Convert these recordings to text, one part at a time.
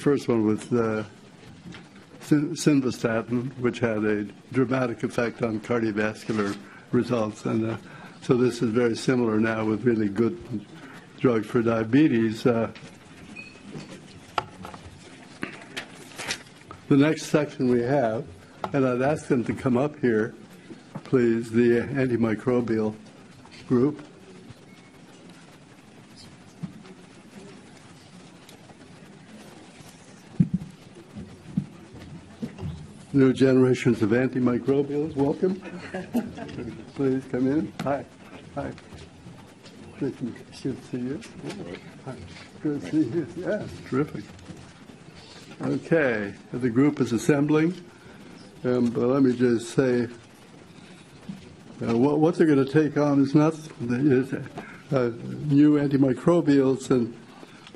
first one was uh, simvastatin, which had a dramatic effect on cardiovascular results. And uh, so this is very similar now with really good drugs for diabetes. Uh, the next section we have, and I'd ask them to come up here, please, the antimicrobial group. New generations of antimicrobials. Welcome. Please come in. Hi. Hi. Good to see you. Hi. Good to see you. Yeah, terrific. Okay, the group is assembling. Um, but let me just say, uh, what, what, they're going to take on is not is, uh, new antimicrobials and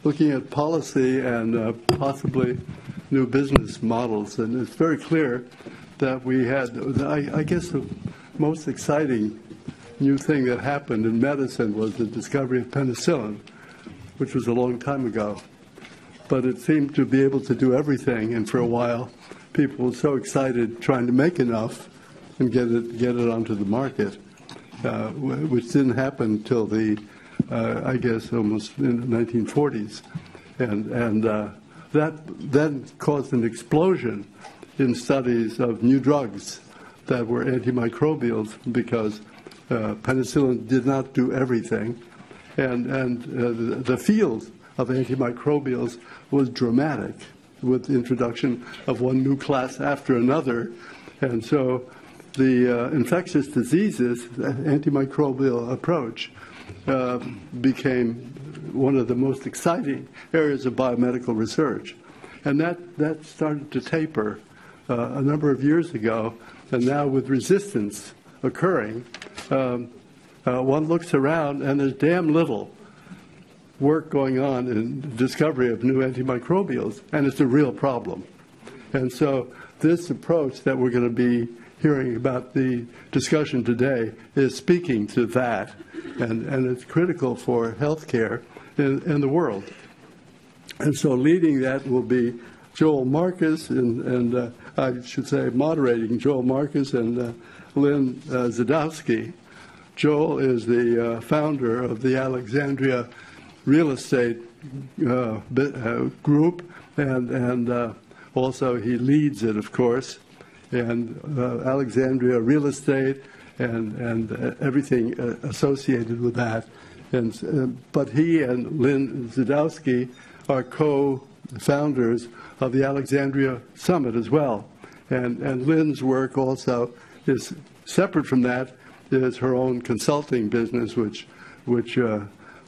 looking at policy and uh, possibly new business models. And it's very clear that we had, I, I guess, the most exciting new thing that happened in medicine was the discovery of penicillin, which was a long time ago. But it seemed to be able to do everything, and for a while, people were so excited trying to make enough and get it get it onto the market, uh, which didn't happen until the, uh, I guess, almost in the 1940s, and and uh, that then caused an explosion in studies of new drugs that were antimicrobials because uh, penicillin did not do everything. And, and uh, the, field of antimicrobials was dramatic with the introduction of one new class after another. And so the uh, infectious diseases antimicrobial approach uh, became one of the most exciting areas of biomedical research. And that, that started to taper uh, a number of years ago, and now with resistance occurring, um, uh, one looks around and there's damn little work going on in discovery of new antimicrobials, and it's a real problem. And so this approach that we're going to be hearing about the discussion today is speaking to that, and, and it's critical for healthcare in, in the world. And so leading that will be Joel Marcus, and, and uh, I should say moderating Joel Marcus and uh, Lynn uh, Zydowsky. Joel is the uh, founder of the Alexandria Real Estate uh, uh, Group, and, and also he leads it, of course. And Alexandria Real Estate and, and everything associated with that and, uh, but he and Lynn Zydowsky are co-founders of the Alexandria Summit as well. And, and Lynn's work also is separate from that is her own consulting business, which, which uh,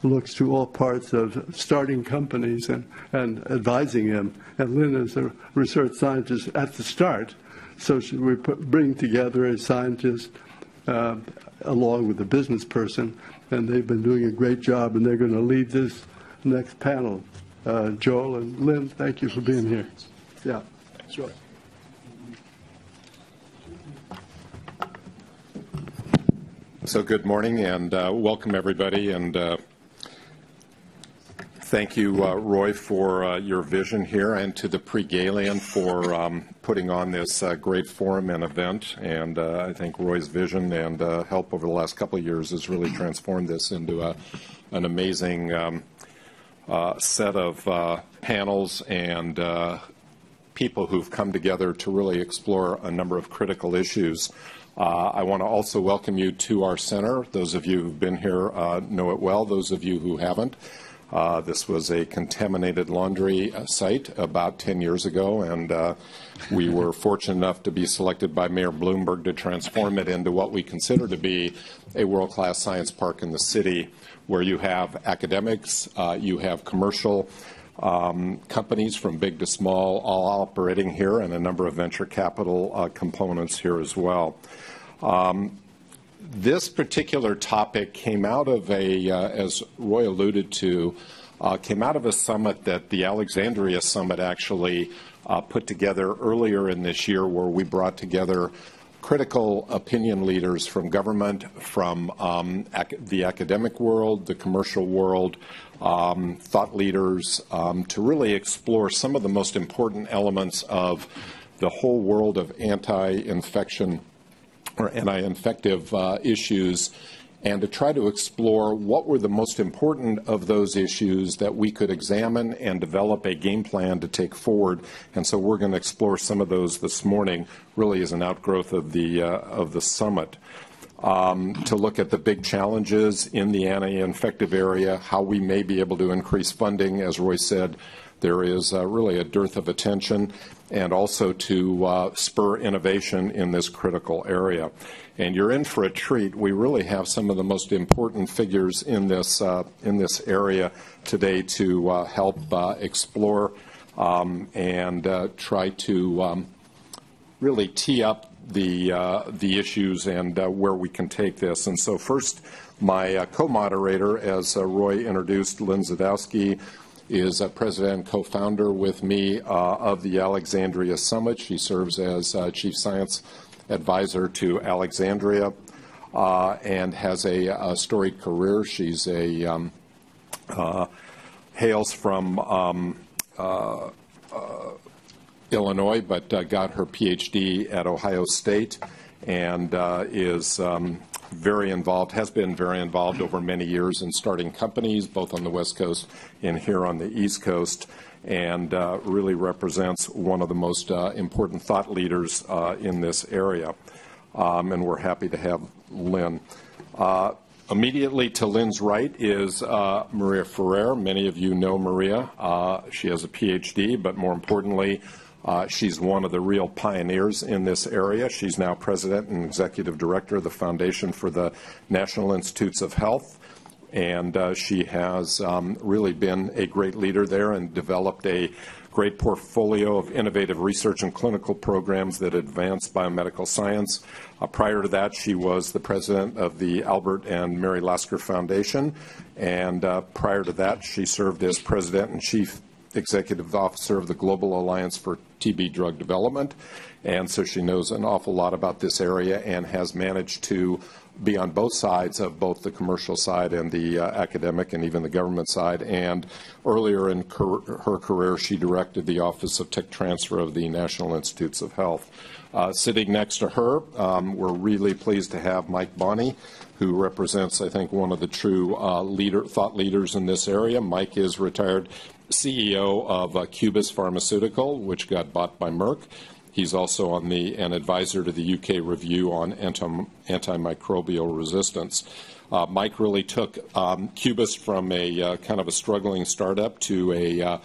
looks to all parts of starting companies and, and advising them. And Lynn is a research scientist at the start, so we put, bring together a scientist uh, along with a business person and they've been doing a great job, and they're going to lead this next panel. Uh, Joel and Lynn, thank you for being here. Yeah, sure. So good morning and uh, welcome everybody and uh, Thank you, uh, Roy, for uh, your vision here, and to the Prix Galien for um, putting on this uh, great forum and event. And uh, I think Roy's vision and uh, help over the last couple of years has really transformed this into a, an amazing um, uh, set of panels and people who've come together to really explore a number of critical issues. I want to also welcome you to our center. Those of you who've been here know it well. Those of you who haven't. Uh, this was a contaminated laundry uh, site about 10 years ago, and uh, we were fortunate enough to be selected by Mayor Bloomberg to transform it into what we consider to be a world-class science park in the city where you have academics, uh, you have commercial um, companies from big to small all operating here, and a number of venture capital uh, components here as well. Um, this particular topic came out of a, uh, as Roy alluded to, uh, came out of a summit that the Alexandria Summit actually uh, put together earlier in this year, where we brought together critical opinion leaders from government, from um, ac- the academic world, the commercial world, um, thought leaders, um, to really explore some of the most important elements of the whole world of anti-infection or anti-infective uh, issues and to try to explore what were the most important of those issues that we could examine and develop a game plan to take forward. And so we're going to explore some of those this morning, really as an outgrowth of the uh, of the summit. Um, to look at the big challenges in the anti-infective area, how we may be able to increase funding. As Roy said, there is uh, really a dearth of attention, and also to uh, spur innovation in this critical area and you're in for a treat. We really have some of the most important figures in this uh, in this area today to uh, help uh, explore um, and uh, try to um, really tee up the uh, the issues and where we can take this. And so, first, my co-moderator, as Roy introduced, Lynn Zydowsky is a president and co-founder with me of the Alexandria Summit. She serves as chief science advisor to Alexandria uh, and has a, a, storied career. She's a um, uh, hails from um, uh, uh Illinois, but uh, got her PhD at Ohio State and uh, is um, very involved, has been very involved over many years in starting companies, both on the West Coast and here on the East Coast and uh, really represents one of the most uh, important thought leaders uh, in this area. Um, and we're happy to have Lynn. Uh, immediately to Lynn's right is uh, Maria Freire. Many of you know Maria. Uh, she has a PhD, but more importantly, she's one of the real pioneers in this area. She's now president and executive director of the Foundation for the National Institutes of Health and uh, she has um, really been a great leader there and developed a great portfolio of innovative research and clinical programs that advance biomedical science. Uh, prior to that, she was the president of the Albert and Mary Lasker Foundation, and uh, prior to that, she served as president and chief executive officer of the Global Alliance for TB Drug Development. And so she knows an awful lot about this area and has managed to be on both sides of both the commercial side and the uh, academic and even the government side. And earlier in her career, she directed the Office of Tech Transfer of the National Institutes of Health. Uh, sitting next to her, um, we're really pleased to have Mike Bonney, who represents, I think, one of the true uh, leader, thought leaders in this area. Mike is retired CEO of uh, Cubist Pharmaceutical, which got bought by Merck. He's also on the an advisor to the UK review on anti, antimicrobial resistance. Uh, Mike really took um, Cubist from a uh, kind of a struggling startup to a uh,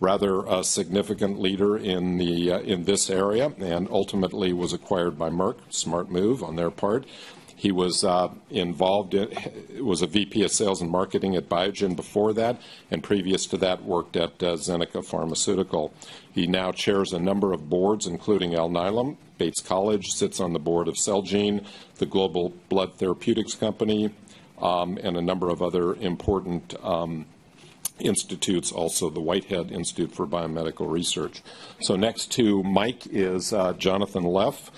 rather uh, significant leader in the uh, in this area, and ultimately was acquired by Merck. Smart move on their part. He was uh, involved in, was a VP of sales and marketing at Biogen before that, and previous to that worked at uh, Zeneca Pharmaceutical. He now chairs a number of boards, including Alnylam, Bates College, sits on the board of Celgene, the Global Blood Therapeutics Company, um, and a number of other important um, institutes, also the Whitehead Institute for Biomedical Research. So next to Mike is uh, Jonathan Leff.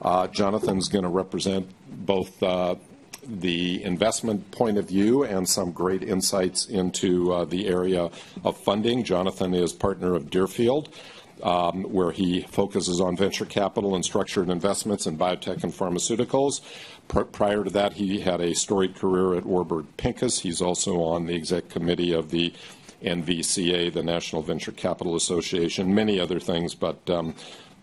Uh, Jonathan's going to represent both uh, the investment point of view and some great insights into uh, the area of funding. Jonathan is partner of Deerfield. Um, where he focuses on venture capital and structured investments in biotech and pharmaceuticals. Pr- prior to that, he had a storied career at Warburg Pincus. He's also on the exec committee of the NVCA, the National Venture Capital Association, many other things, but um,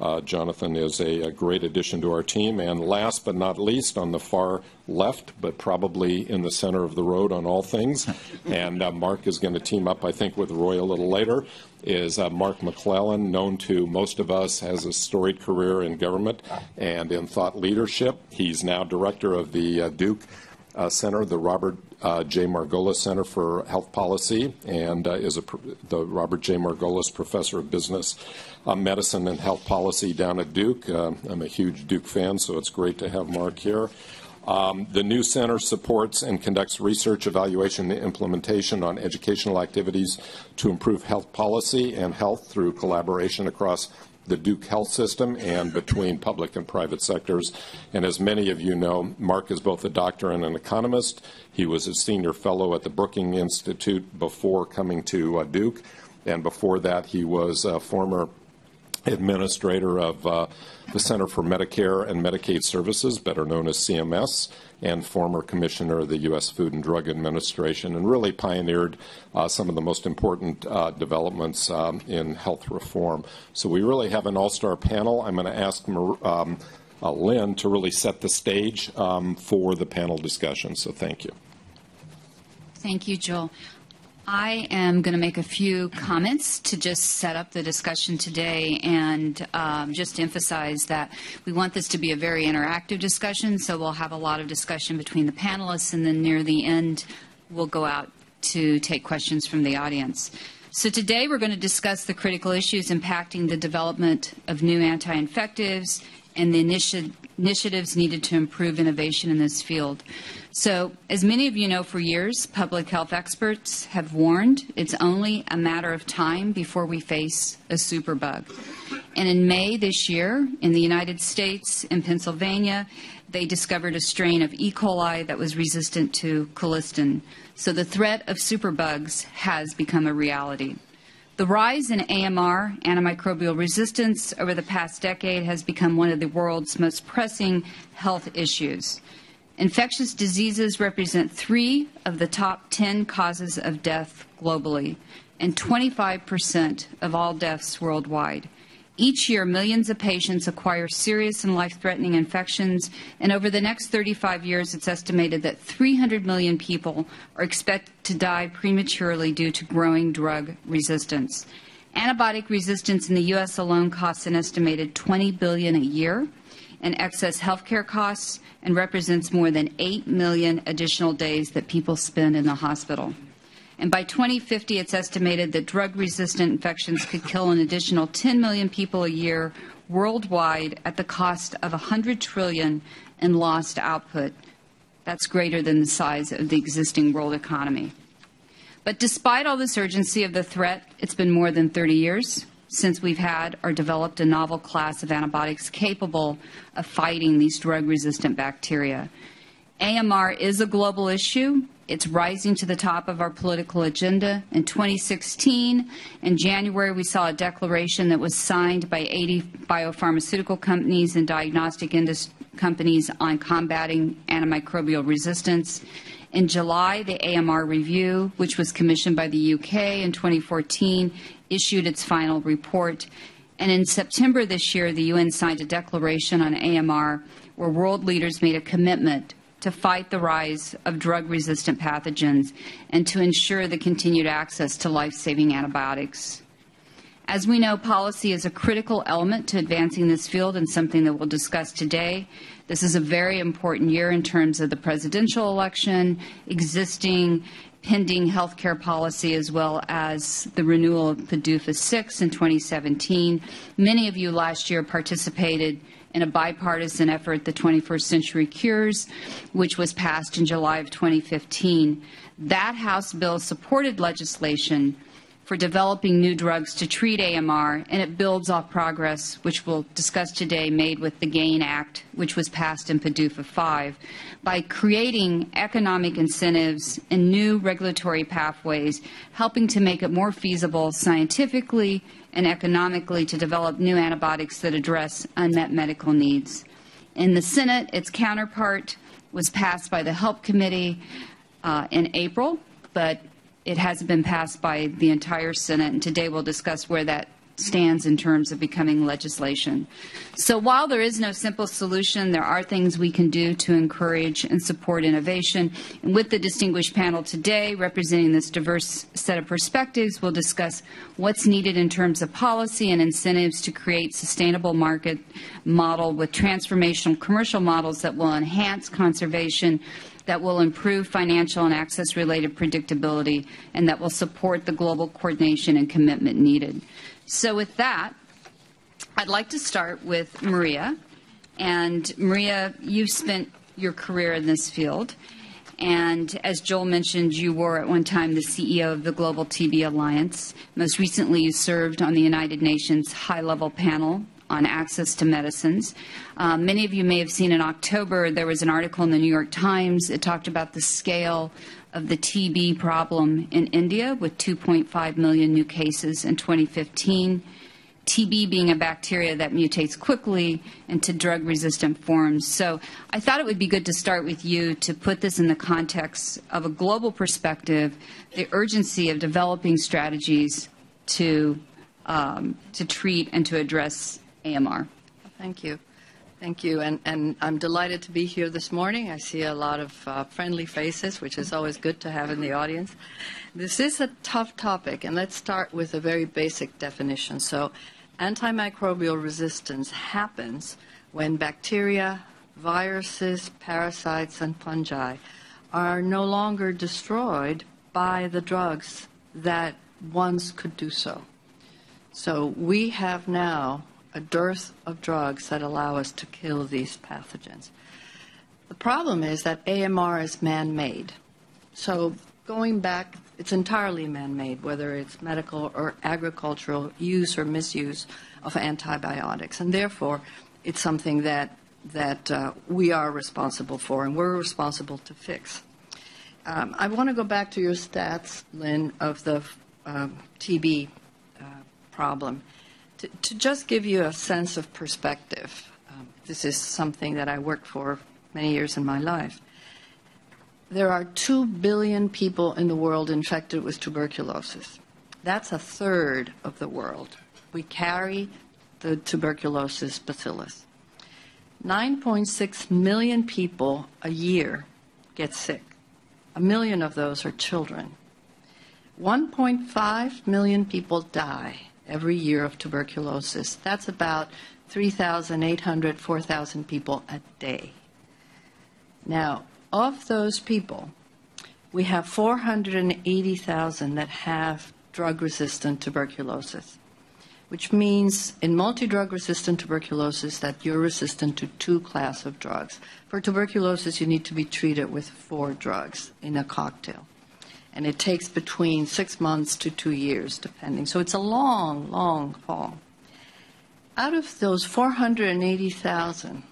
uh, Jonathan is a, a, great addition to our team. And last but not least, on the far left, but probably in the center of the road on all things, and uh, Mark is going to team up, I think, with Roy a little later, is uh, Mark McClellan, known to most of us, has a storied career in government and in thought leadership. He's now director of the uh, Duke uh, Center, the Robert uh, J. Margolis Center for Health Policy, and uh, is a, the Robert J. Margolis Professor of Business uh, Medicine and Health Policy down at Duke. Uh, I'm a huge Duke fan, so it's great to have Mark here. Um, the new center supports and conducts research, evaluation, and implementation on educational activities to improve health policy and health through collaboration across the Duke Health System and between public and private sectors. And as many of you know, Mark is both a doctor and an economist. He was a senior fellow at the Brookings Institute before coming to uh, Duke. And before that, he was a former administrator of uh, the Center for Medicare and Medicaid Services, better known as CMS, and former commissioner of the U.S. Food and Drug Administration, and really pioneered uh, some of the most important uh, developments um, in health reform. So we really have an all-star panel. I'm going to ask um, uh, Lynn to really set the stage um, for the panel discussion. So thank you. Thank you, Joel. I am going to make a few comments to just set up the discussion today and um, just emphasize that we want this to be a very interactive discussion, so we'll have a lot of discussion between the panelists, and then near the end, we'll go out to take questions from the audience. So today we're going to discuss the critical issues impacting the development of new anti-infectives and the initi initiatives needed to improve innovation in this field. So, as many of you know, for years, public health experts have warned it's only a matter of time before we face a superbug. And in May this year, in the United States, in Pennsylvania, they discovered a strain of E. coli that was resistant to colistin. So the threat of superbugs has become a reality. The rise in AMR, antimicrobial resistance, over the past decade has become one of the world's most pressing health issues. Infectious diseases represent three of the top 10 causes of death globally and 25% of all deaths worldwide. Each year, millions of patients acquire serious and life threatening infections, and over the next 35 years, it's estimated that 300 million people are expected to die prematurely due to growing drug resistance. Antibiotic resistance in the U.S. alone costs an estimated 20 billion a year in excess healthcare costs and represents more than 8 million additional days that people spend in the hospital. And by 2050, it's estimated that drug resistant infections could kill an additional 10 million people a year worldwide at the cost of 100 trillion in lost output. That's greater than the size of the existing world economy. But despite all this urgency of the threat, it's been more than 30 years since we've had or developed a novel class of antibiotics capable of fighting these drug resistant bacteria. AMR is a global issue. It's rising to the top of our political agenda. In 2016, in January, we saw a declaration that was signed by 80 biopharmaceutical companies and diagnostic companies on combating antimicrobial resistance. In July, the AMR review, which was commissioned by the UK in 2014, issued its final report. And in September this year, the UN signed a declaration on AMR where world leaders made a commitment to fight the rise of drug resistant pathogens and to ensure the continued access to life saving antibiotics. As we know, policy is a critical element to advancing this field and something that we'll discuss today. This is a very important year in terms of the presidential election, existing pending health care policy as well as the renewal of PDUFA 6 in 2017. Many of you last year participated in a bipartisan effort, the 21st Century Cures, which was passed in July of 2015. That House bill supported legislation for developing new drugs to treat AMR, and it builds off progress, which we'll discuss today, made with the GAIN Act, which was passed in PDUFA 5, by creating economic incentives and new regulatory pathways, helping to make it more feasible scientifically and economically to develop new antibiotics that address unmet medical needs. In the Senate, its counterpart was passed by the HELP Committee uh, in April, but it hasn't been passed by the entire Senate, and today we'll discuss where that stands in terms of becoming legislation. So while there is no simple solution, there are things we can do to encourage and support innovation. And with the distinguished panel today representing this diverse set of perspectives, we'll discuss what's needed in terms of policy and incentives to create sustainable market model with transformational commercial models that will enhance conservation that will improve financial and access related predictability and that will support the global coordination and commitment needed. So with that, I'd like to start with Maria. And Maria, you've spent your career in this field. And as Joel mentioned, you were at one time the CEO of the Global TB Alliance. Most recently, you served on the United Nations high level panel on access to medicines. Um, many of you may have seen in October there was an article in the New York Times. It talked about the scale of the TB problem in India with 2.5 million new cases in 2015. TB being a bacteria that mutates quickly into drug resistant forms. So I thought it would be good to start with you to put this in the context of a global perspective, the urgency of developing strategies to, um, to treat and to address AMR. Thank you. Thank you. And, and I'm delighted to be here this morning. I see a lot of uh, friendly faces, which is always good to have in the audience. This is a tough topic, and let's start with a very basic definition. So, antimicrobial resistance happens when bacteria, viruses, parasites, and fungi are no longer destroyed by the drugs that once could do so. So, we have now a dearth of drugs that allow us to kill these pathogens. The problem is that AMR is man made. So, going back, it's entirely man made, whether it's medical or agricultural use or misuse of antibiotics. And therefore, it's something that, that uh, we are responsible for and we're responsible to fix. Um, I want to go back to your stats, Lynn, of the uh, TB uh, problem. To, to, just give you a sense of perspective, um, this is something that I worked for many years in my life. There are 2 billion people in the world infected with tuberculosis. That's a third of the world. We carry the tuberculosis bacillus. 9.6 million people a year get sick. A million of those are children. 1.5 million people die every year of tuberculosis. That's about 3,800, 4,000 people a day. Now, of those people, we have 480,000 that have drug resistant tuberculosis, which means in multi drug resistant tuberculosis that you're resistant to two class of drugs. For tuberculosis, you need to be treated with four drugs in a cocktail and it takes between six months to two years, depending. So it's a long, long fall. Out of those 480,000,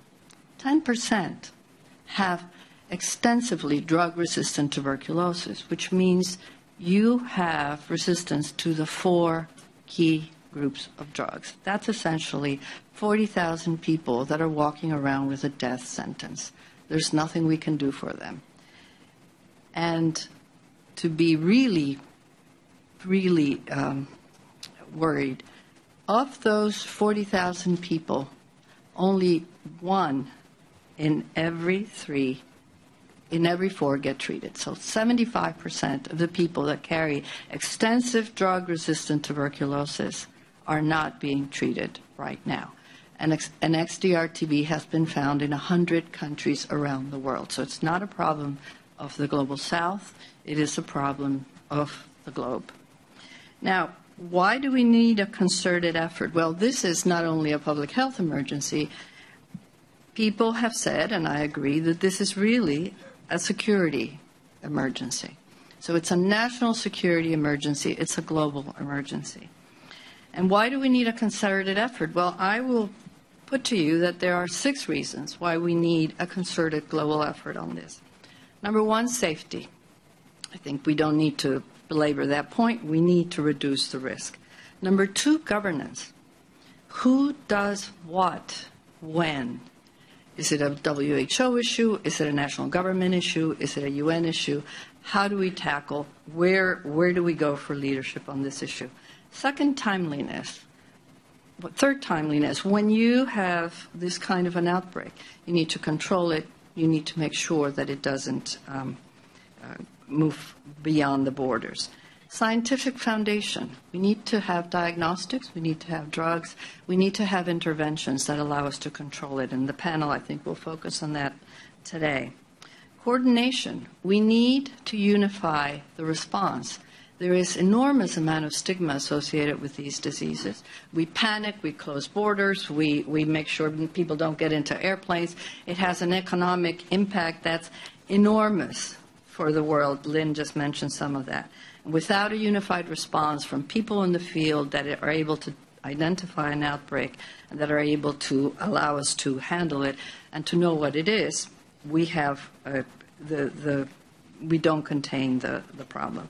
10% have extensively drug resistant tuberculosis, which means you have resistance to the four key groups of drugs. That's essentially 40,000 people that are walking around with a death sentence. There's nothing we can do for them. And to be really, really um, worried. Of those 40,000 people, only one in every three, in every four get treated. So 75% of the people that carry extensive drug resistant tuberculosis are not being treated right now. And an XDR-TB has been found in 100 countries around the world. So it's not a problem of the global south. It is a problem of the globe. Now, why do we need a concerted effort? Well, this is not only a public health emergency. People have said, and I agree, that this is really a security emergency. So it's a national security emergency, it's a global emergency. And why do we need a concerted effort? Well, I will put to you that there are six reasons why we need a concerted global effort on this. Number one, safety. I think we don't need to belabor that point. We need to reduce the risk. Number two, governance. Who does what, when? Is it a WHO issue? Is it a national government issue? Is it a UN issue? How do we tackle? Where, where do we go for leadership on this issue? Second, timeliness. Third, timeliness. When you have this kind of an outbreak, you need to control it. You need to make sure that it doesn't um, uh, move beyond the borders. Scientific foundation. We need to have diagnostics, we need to have drugs, we need to have interventions that allow us to control it. And the panel, I think, will focus on that today. Coordination. We need to unify the response. There is enormous amount of stigma associated with these diseases. We panic, we close borders, we, we make sure people don't get into airplanes. It has an economic impact that's enormous for the world. Lynn just mentioned some of that. Without a unified response from people in the field that are able to identify an outbreak and that are able to allow us to handle it and to know what it is, we have uh, the, the, we don't contain the, the problem.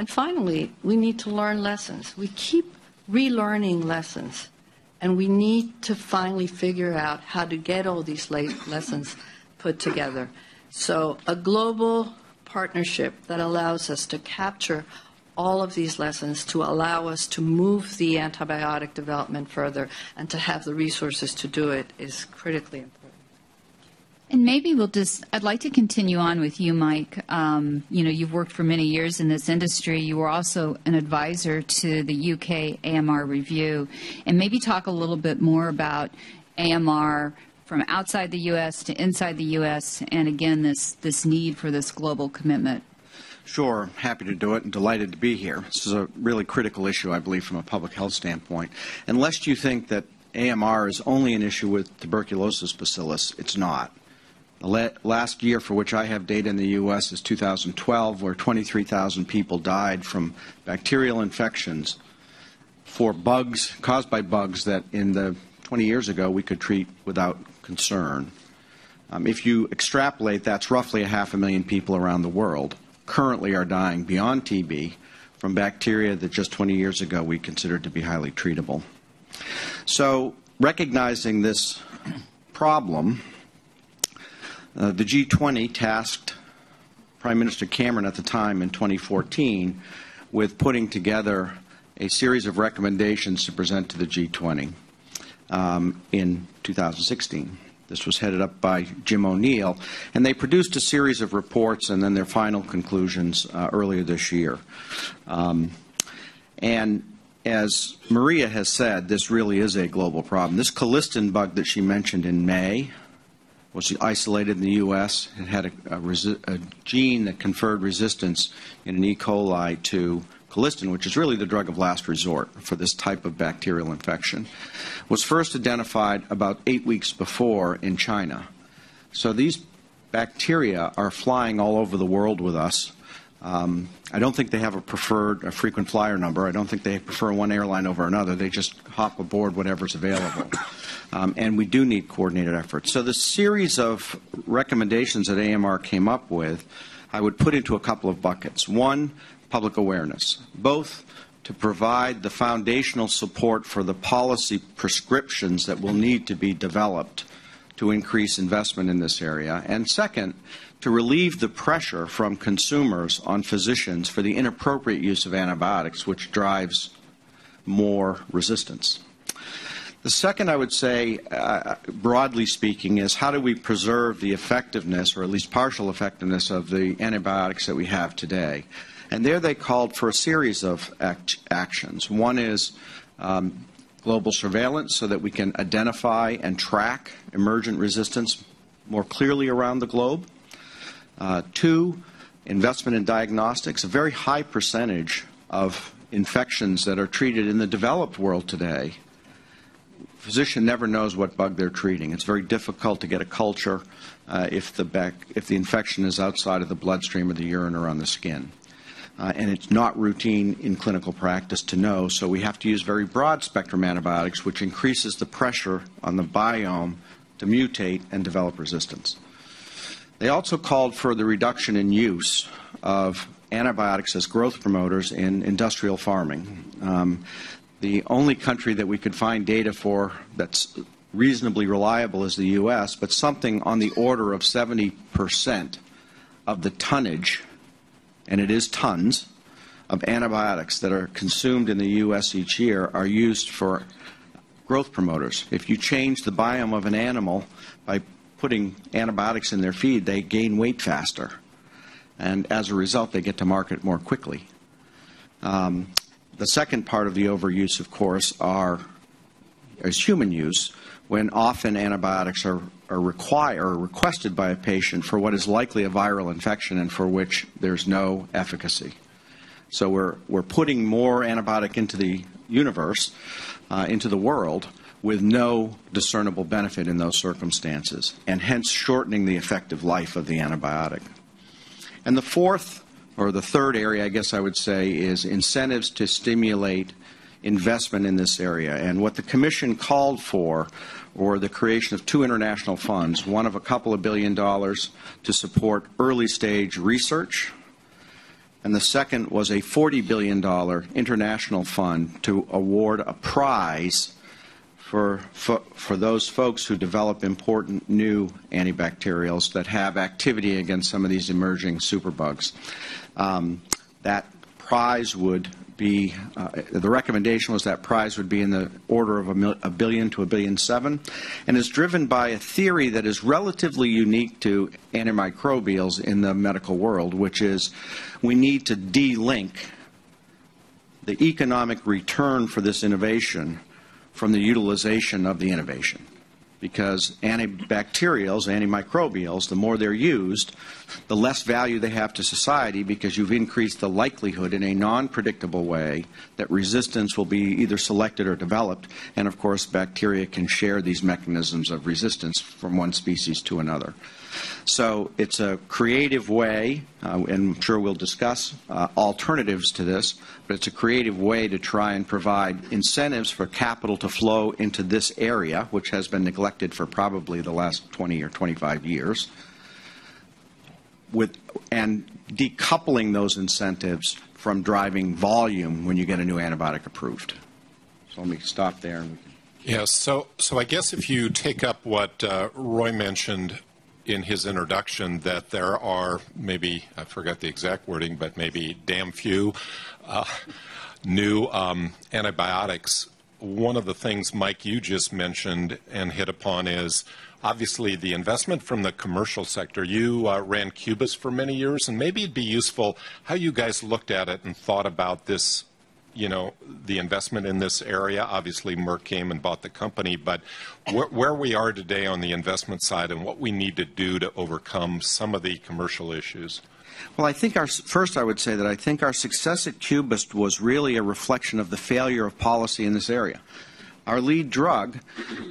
And finally, we need to learn lessons. We keep relearning lessons, and we need to finally figure out how to get all these lessons put together. So, a global partnership that allows us to capture all of these lessons to allow us to move the antibiotic development further and to have the resources to do it is critically important. And maybe we'll just, I'd like to continue on with you, Mike. Um, you know, you've worked for many years in this industry. You were also an advisor to the UK AMR review. And maybe talk a little bit more about AMR from outside the U.S. to inside the U.S. and again, this, this need for this global commitment. Sure, happy to do it and delighted to be here. This is a really critical issue, I believe, from a public health standpoint. Unless you think that AMR is only an issue with tuberculosis bacillus, it's not. The last year for which I have data in the U.S. is 2012, where 23,000 people died from bacterial infections for bugs caused by bugs that in the 20 years ago we could treat without concern. Um, if you extrapolate, that's roughly a half a million people around the world currently are dying beyond TB from bacteria that just 20 years ago we considered to be highly treatable. So, recognizing this problem, uh, the G20 tasked Prime Minister Cameron at the time in 2014 with putting together a series of recommendations to present to the G20 um, in 2016. This was headed up by Jim O'Neill, and they produced a series of reports and then their final conclusions uh, earlier this year. Um, and as Maria has said, this really is a global problem. This colistin bug that she mentioned in May was isolated in the U.S. It had a, a, a, gene that conferred resistance in an E. coli to colistin, which is really the drug of last resort for this type of bacterial infection, was first identified about eight weeks before in China. So these bacteria are flying all over the world with us. Um, I don't think they have a preferred a frequent flyer number. I don't think they prefer one airline over another. They just hop aboard whatever's available. Um, and we do need coordinated efforts. So the series of recommendations that AMR came up with, I would put into a couple of buckets. One, public awareness, both to provide the foundational support for the policy prescriptions that will need to be developed to increase investment in this area, and second, to relieve the pressure from consumers on physicians for the inappropriate use of antibiotics, which drives more resistance. The second, I would say, uh, broadly speaking, is how do we preserve the effectiveness, or at least partial effectiveness, of the antibiotics that we have today? And there they called for a series of act actions. One is um, global surveillance so that we can identify and track emergent resistance more clearly around the globe. Uh, two, investment in diagnostics. A very high percentage of infections that are treated in the developed world today physician never knows what bug they're treating. It's very difficult to get a culture uh, if the if the infection is outside of the bloodstream or the urine or on the skin. Uh, and it's not routine in clinical practice to know, so we have to use very broad spectrum antibiotics, which increases the pressure on the biome to mutate and develop resistance. They also called for the reduction in use of antibiotics as growth promoters in industrial farming. Um, the only country that we could find data for that's reasonably reliable is the U.S., but something on the order of 70% of the tonnage, and it is tons, of antibiotics that are consumed in the U.S. each year are used for growth promoters. If you change the biome of an animal by putting antibiotics in their feed, they gain weight faster. And as a result, they get to market more quickly. Um, the second part of the overuse, of course, are is human use, when often antibiotics are, are required or requested by a patient for what is likely a viral infection and for which there's no efficacy. So we're, we're putting more antibiotic into the universe, uh, into the world, with no discernible benefit in those circumstances, and hence shortening the effective life of the antibiotic. And the fourth, or the third area, I guess I would say, is incentives to stimulate investment in this area. And what the Commission called for were the creation of two international funds, one of a couple of billion dollars to support early stage research, and the second was a $40 billion international fund to award a prize for, for, for those folks who develop important new antibacterials that have activity against some of these emerging superbugs. Um, that prize would be, uh, the recommendation was that prize would be in the order of a, mil- a billion to a billion seven, and is driven by a theory that is relatively unique to antimicrobials in the medical world, which is we need to de-link the economic return for this innovation from the utilization of the innovation. Because antibacterials, antimicrobials, the more they're used, the less value they have to society because you've increased the likelihood in a non predictable way that resistance will be either selected or developed. And of course, bacteria can share these mechanisms of resistance from one species to another. So it's a creative way, uh, and I'm sure we'll discuss uh, alternatives to this, but it's a creative way to try and provide incentives for capital to flow into this area, which has been neglected for probably the last 20 or 25 years, with, and decoupling those incentives from driving volume when you get a new antibiotic approved. So let me stop there. Yes, so, so I guess if you take up what uh, Roy mentioned in his introduction, that there are maybe, I forgot the exact wording, but maybe damn few uh, new um, antibiotics. One of the things, Mike, you just mentioned and hit upon is obviously the investment from the commercial sector. You uh, ran Cubist for many years, and maybe it'd be useful how you guys looked at it and thought about this you know, the investment in this area. Obviously, Merck came and bought the company, but where, where, we are today on the investment side and what we need to do to overcome some of the commercial issues. Well, I think our first, I would say that I think our success at Cubist was really a reflection of the failure of policy in this area. Our lead drug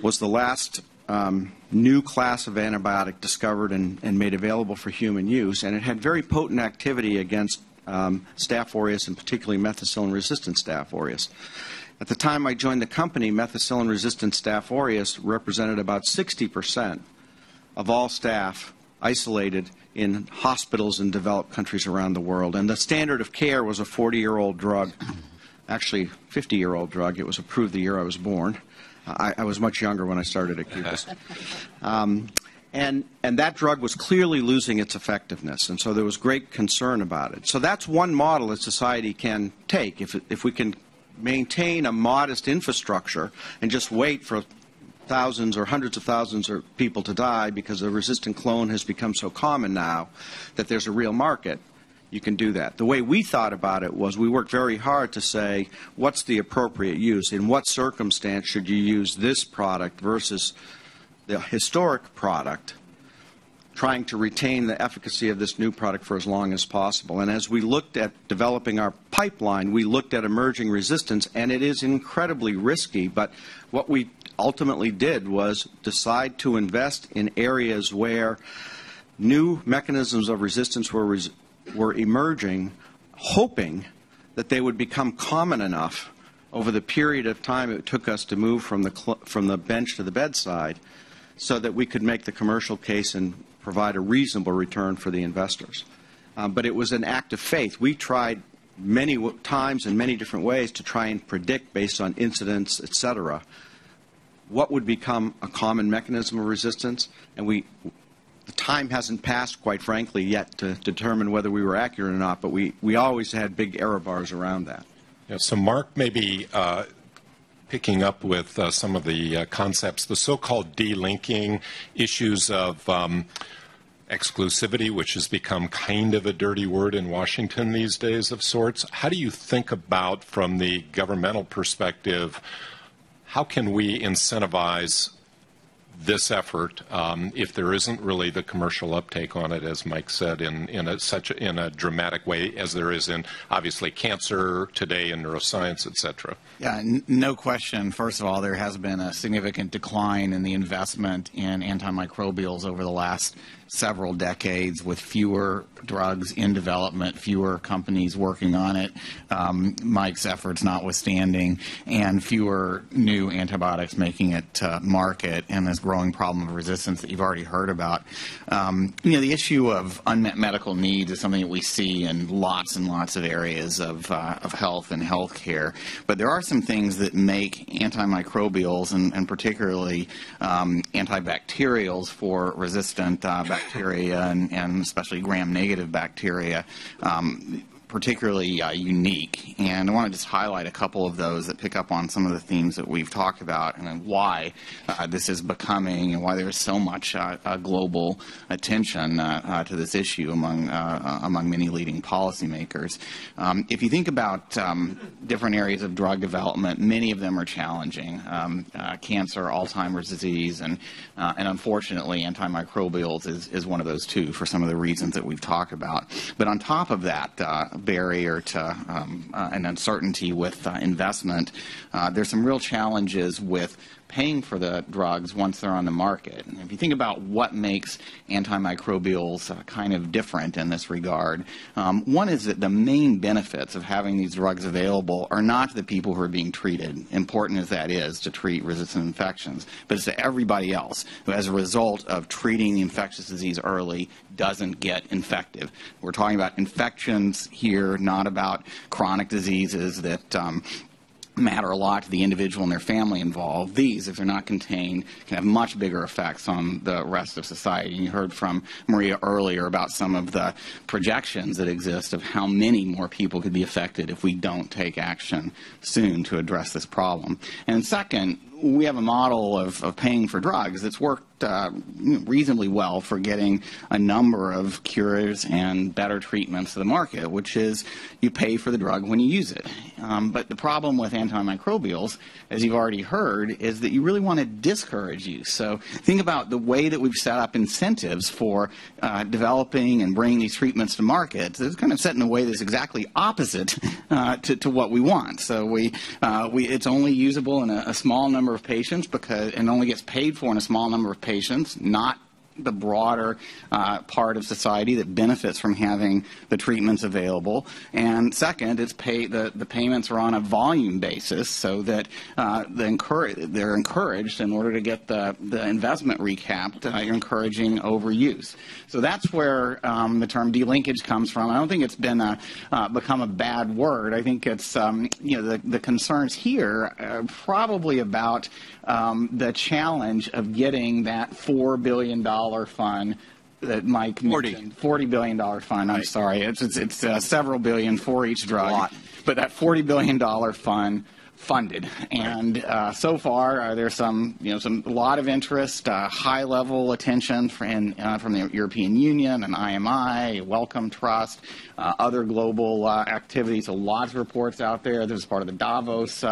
was the last um, new class of antibiotic discovered and, and made available for human use, and it had very potent activity against um, Staph aureus and particularly methicillin-resistant Staph aureus. At the time I joined the company, methicillin-resistant Staph aureus represented about 60% of all staph isolated in hospitals in developed countries around the world. And the standard of care was a 40-year-old drug, actually 50-year-old drug. It was approved the year I was born. I, I was much younger when I started at Cubist. Um, and, and that drug was clearly losing its effectiveness, and so there was great concern about it. So that's one model that society can take. If, if we can maintain a modest infrastructure and just wait for thousands or hundreds of thousands of people to die because the resistant clone has become so common now that there's a real market, you can do that. The way we thought about it was we worked very hard to say what's the appropriate use? In what circumstance should you use this product versus the historic product, trying to retain the efficacy of this new product for as long as possible. And as we looked at developing our pipeline, we looked at emerging resistance, and it is incredibly risky. But what we ultimately did was decide to invest in areas where new mechanisms of resistance were, res- were emerging, hoping that they would become common enough over the period of time it took us to move from the, from the bench to the bedside so that we could make the commercial case and provide a reasonable return for the investors. Um, but it was an act of faith. We tried many times in many different ways to try and predict based on incidents, et cetera, what would become a common mechanism of resistance, and we the time hasn't passed, quite frankly, yet to determine whether we were accurate or not, but we, we always had big error bars around that. Yeah, so, Mark, maybe uh, picking up with uh, some of the uh, concepts, the so-called delinking issues of um, exclusivity, which has become kind of a dirty word in Washington these days of sorts. How do you think about, from the governmental perspective, how can we incentivize this effort, um, if there isn't really the commercial uptake on it, as Mike said, in, in a, such a, in a dramatic way as there is in obviously cancer today and neuroscience, et cetera. Yeah, n- no question. First of all, there has been a significant decline in the investment in antimicrobials over the last several decades with fewer drugs in development, fewer companies working on it, um, Mike's efforts notwithstanding, and fewer new antibiotics making it to market, and this growing problem of resistance that you've already heard about. Um, you know, the issue of unmet medical needs is something that we see in lots and lots of areas of, uh, of health and healthcare, but there are some things that make antimicrobials and, and particularly um, antibacterials for resistant uh, bacteria and, and especially gram-negative bacteria um, particularly uh, unique. And I want to just highlight a couple of those that pick up on some of the themes that we've talked about and why uh, this is becoming and why there's so much uh, uh global attention uh, uh, to this issue among among many leading policymakers. Um, if you think about um, different areas of drug development, many of them are challenging. Um, cancer, Alzheimer's disease, and and unfortunately, antimicrobials is, is one of those too for some of the reasons that we've talked about. But on top of that, barrier to um, uh, an uncertainty with uh, investment. Uh, there's some real challenges with paying for the drugs once they're on the market. And if you think about what makes antimicrobials uh, kind of different in this regard, um, one is that the main benefits of having these drugs available are not the people who are being treated, important as that is to treat resistant infections, but it's to everybody else who, as a result of treating the infectious disease early, doesn't get infective. We're talking about infections here, not about chronic diseases that um, matter a lot to the individual and their family involved. These, if they're not contained, can have much bigger effects on the rest of society. And You heard from Maria earlier about some of the projections that exist of how many more people could be affected if we don't take action soon to address this problem. And second, we have a model of, of paying for drugs that's worked uh, reasonably well for getting a number of cures and better treatments to the market, which is you pay for the drug when you use it. Um, but the problem with antimicrobials, as you've already heard, is that you really want to discourage use. So think about the way that we've set up incentives for uh, developing and bringing these treatments to market. It's kind of set in a way that's exactly opposite uh, to, to, what we want. So we, uh, we, it's only usable in a, a small number of patients because, and only gets paid for in a small number of patients, not the broader uh, part of society that benefits from having the treatments available. And second, it's pay, the, the payments are on a volume basis so that uh, the encourage, they're encouraged in order to get the, the investment recapped, uh, encouraging overuse. So that's where um, the term delinkage comes from. I don't think it's been a, uh, become a bad word. I think it's, um, you know, the, the concerns here are probably about um, the challenge of getting that $4 billion fund that Mike 40. mentioned. $40 billion fund, I'm right. sorry. It's, it's, it's uh, several billion for each drug. But that $40 billion fund funded. And uh, so far, uh, there's some, you know, some a lot of interest, uh, high level attention from, uh, from the European Union and IMI, Wellcome Trust, uh, other global uh, activities. So lots of reports out there. This is part of the Davos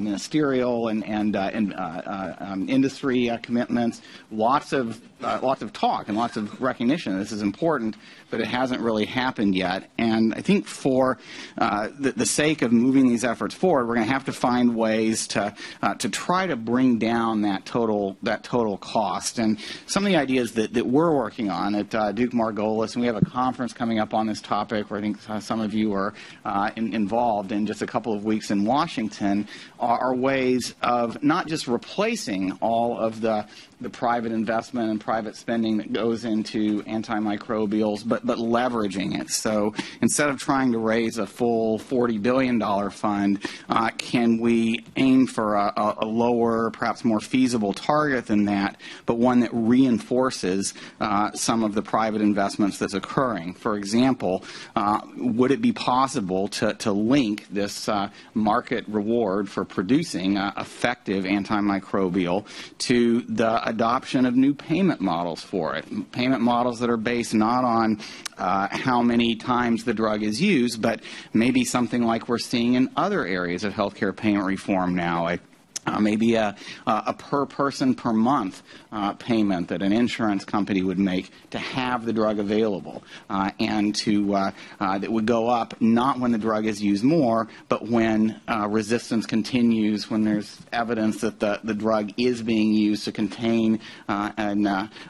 ministerial and and, and um, industry commitments. Lots of lots of talk and lots of recognition. This is important, but it hasn't really happened yet. And I think for the, the sake of moving these efforts forward, we're going to have to find ways to uh, to try to bring down that total that total cost. And some of the ideas that, that we're working on at uh, Duke Margolis, and we have a conference coming up on this topic where I think uh, some of you are uh, in, involved in just a couple of weeks in Washington, are, are ways of not just replacing all of the the private investment and private spending that goes into antimicrobials, but, but leveraging it. So instead of trying to raise a full $40 billion fund, uh, can we aim for a, a, lower, perhaps more feasible target than that, but one that reinforces uh, some of the private investments that's occurring? For example, uh, would it be possible to, to link this uh, market reward for producing effective antimicrobial to the adoption of new payment models for it. Payment models that are based not on uh, how many times the drug is used, but maybe something like we're seeing in other areas of healthcare payment reform now. Uh, maybe a, a per person per month uh, payment that an insurance company would make to have the drug available, uh, and to uh, uh, that would go up not when the drug is used more, but when uh, resistance continues, when there's evidence that the, the drug is being used to contain an,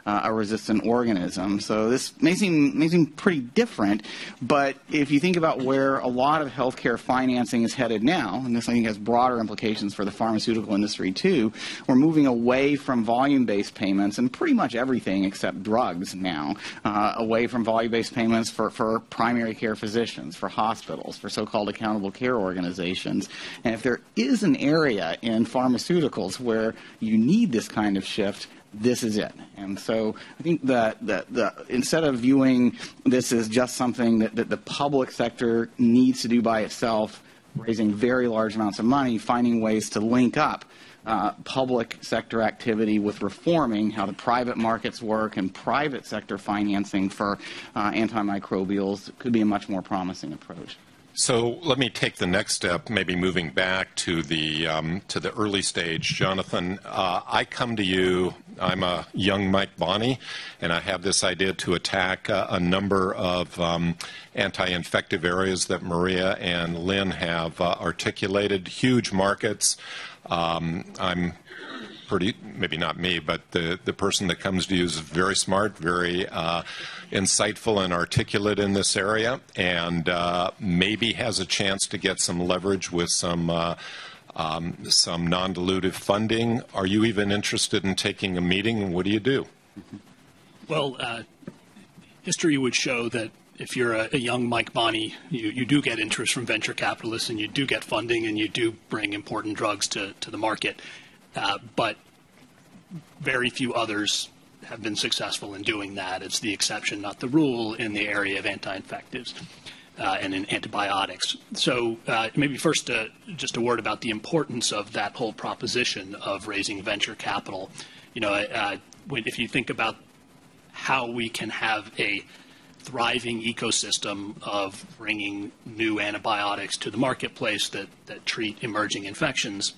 a resistant organism. So this may seem may seem pretty different, but if you think about where a lot of healthcare financing is headed now, and this I think has broader implications for the pharmaceutical industry too, we're moving away from volume-based payments and pretty much everything except drugs now, uh, away from volume-based payments for, for primary care physicians, for hospitals, for so-called accountable care organizations. And if there is an area in pharmaceuticals where you need this kind of shift, this is it. And so I think that, that, that instead of viewing this as just something that, that the public sector needs to do by itself, raising very large amounts of money, finding ways to link up uh, public sector activity with reforming how the private markets work and private sector financing for uh, antimicrobials could be a much more promising approach. So let me take the next step, maybe moving back to the um, to the early stage. Jonathan, uh, I come to you. I'm a young Mike Bonney, and I have this idea to attack uh, a number of um, anti-infective areas that Maria and Lynne have uh, articulated. Huge markets. Um, I'm pretty, maybe not me, but the, the person that comes to you is very smart, very uh, insightful and articulate in this area, and uh, maybe has a chance to get some leverage with some. Uh, um, some non-dilutive funding. Are you even interested in taking a meeting, and what do you do? Well, uh, history would show that if you're a, a, young Mike Bonney, you, you do get interest from venture capitalists and you do get funding and you do bring important drugs to, to the market. Uh, but very few others have been successful in doing that. It's the exception, not the rule, in the area of anti-infectives. Uh, and in antibiotics. So uh, maybe first, uh, just a word about the importance of that whole proposition of raising venture capital. You know, uh, if you think about how we can have a thriving ecosystem of bringing new antibiotics to the marketplace that, that treat emerging infections,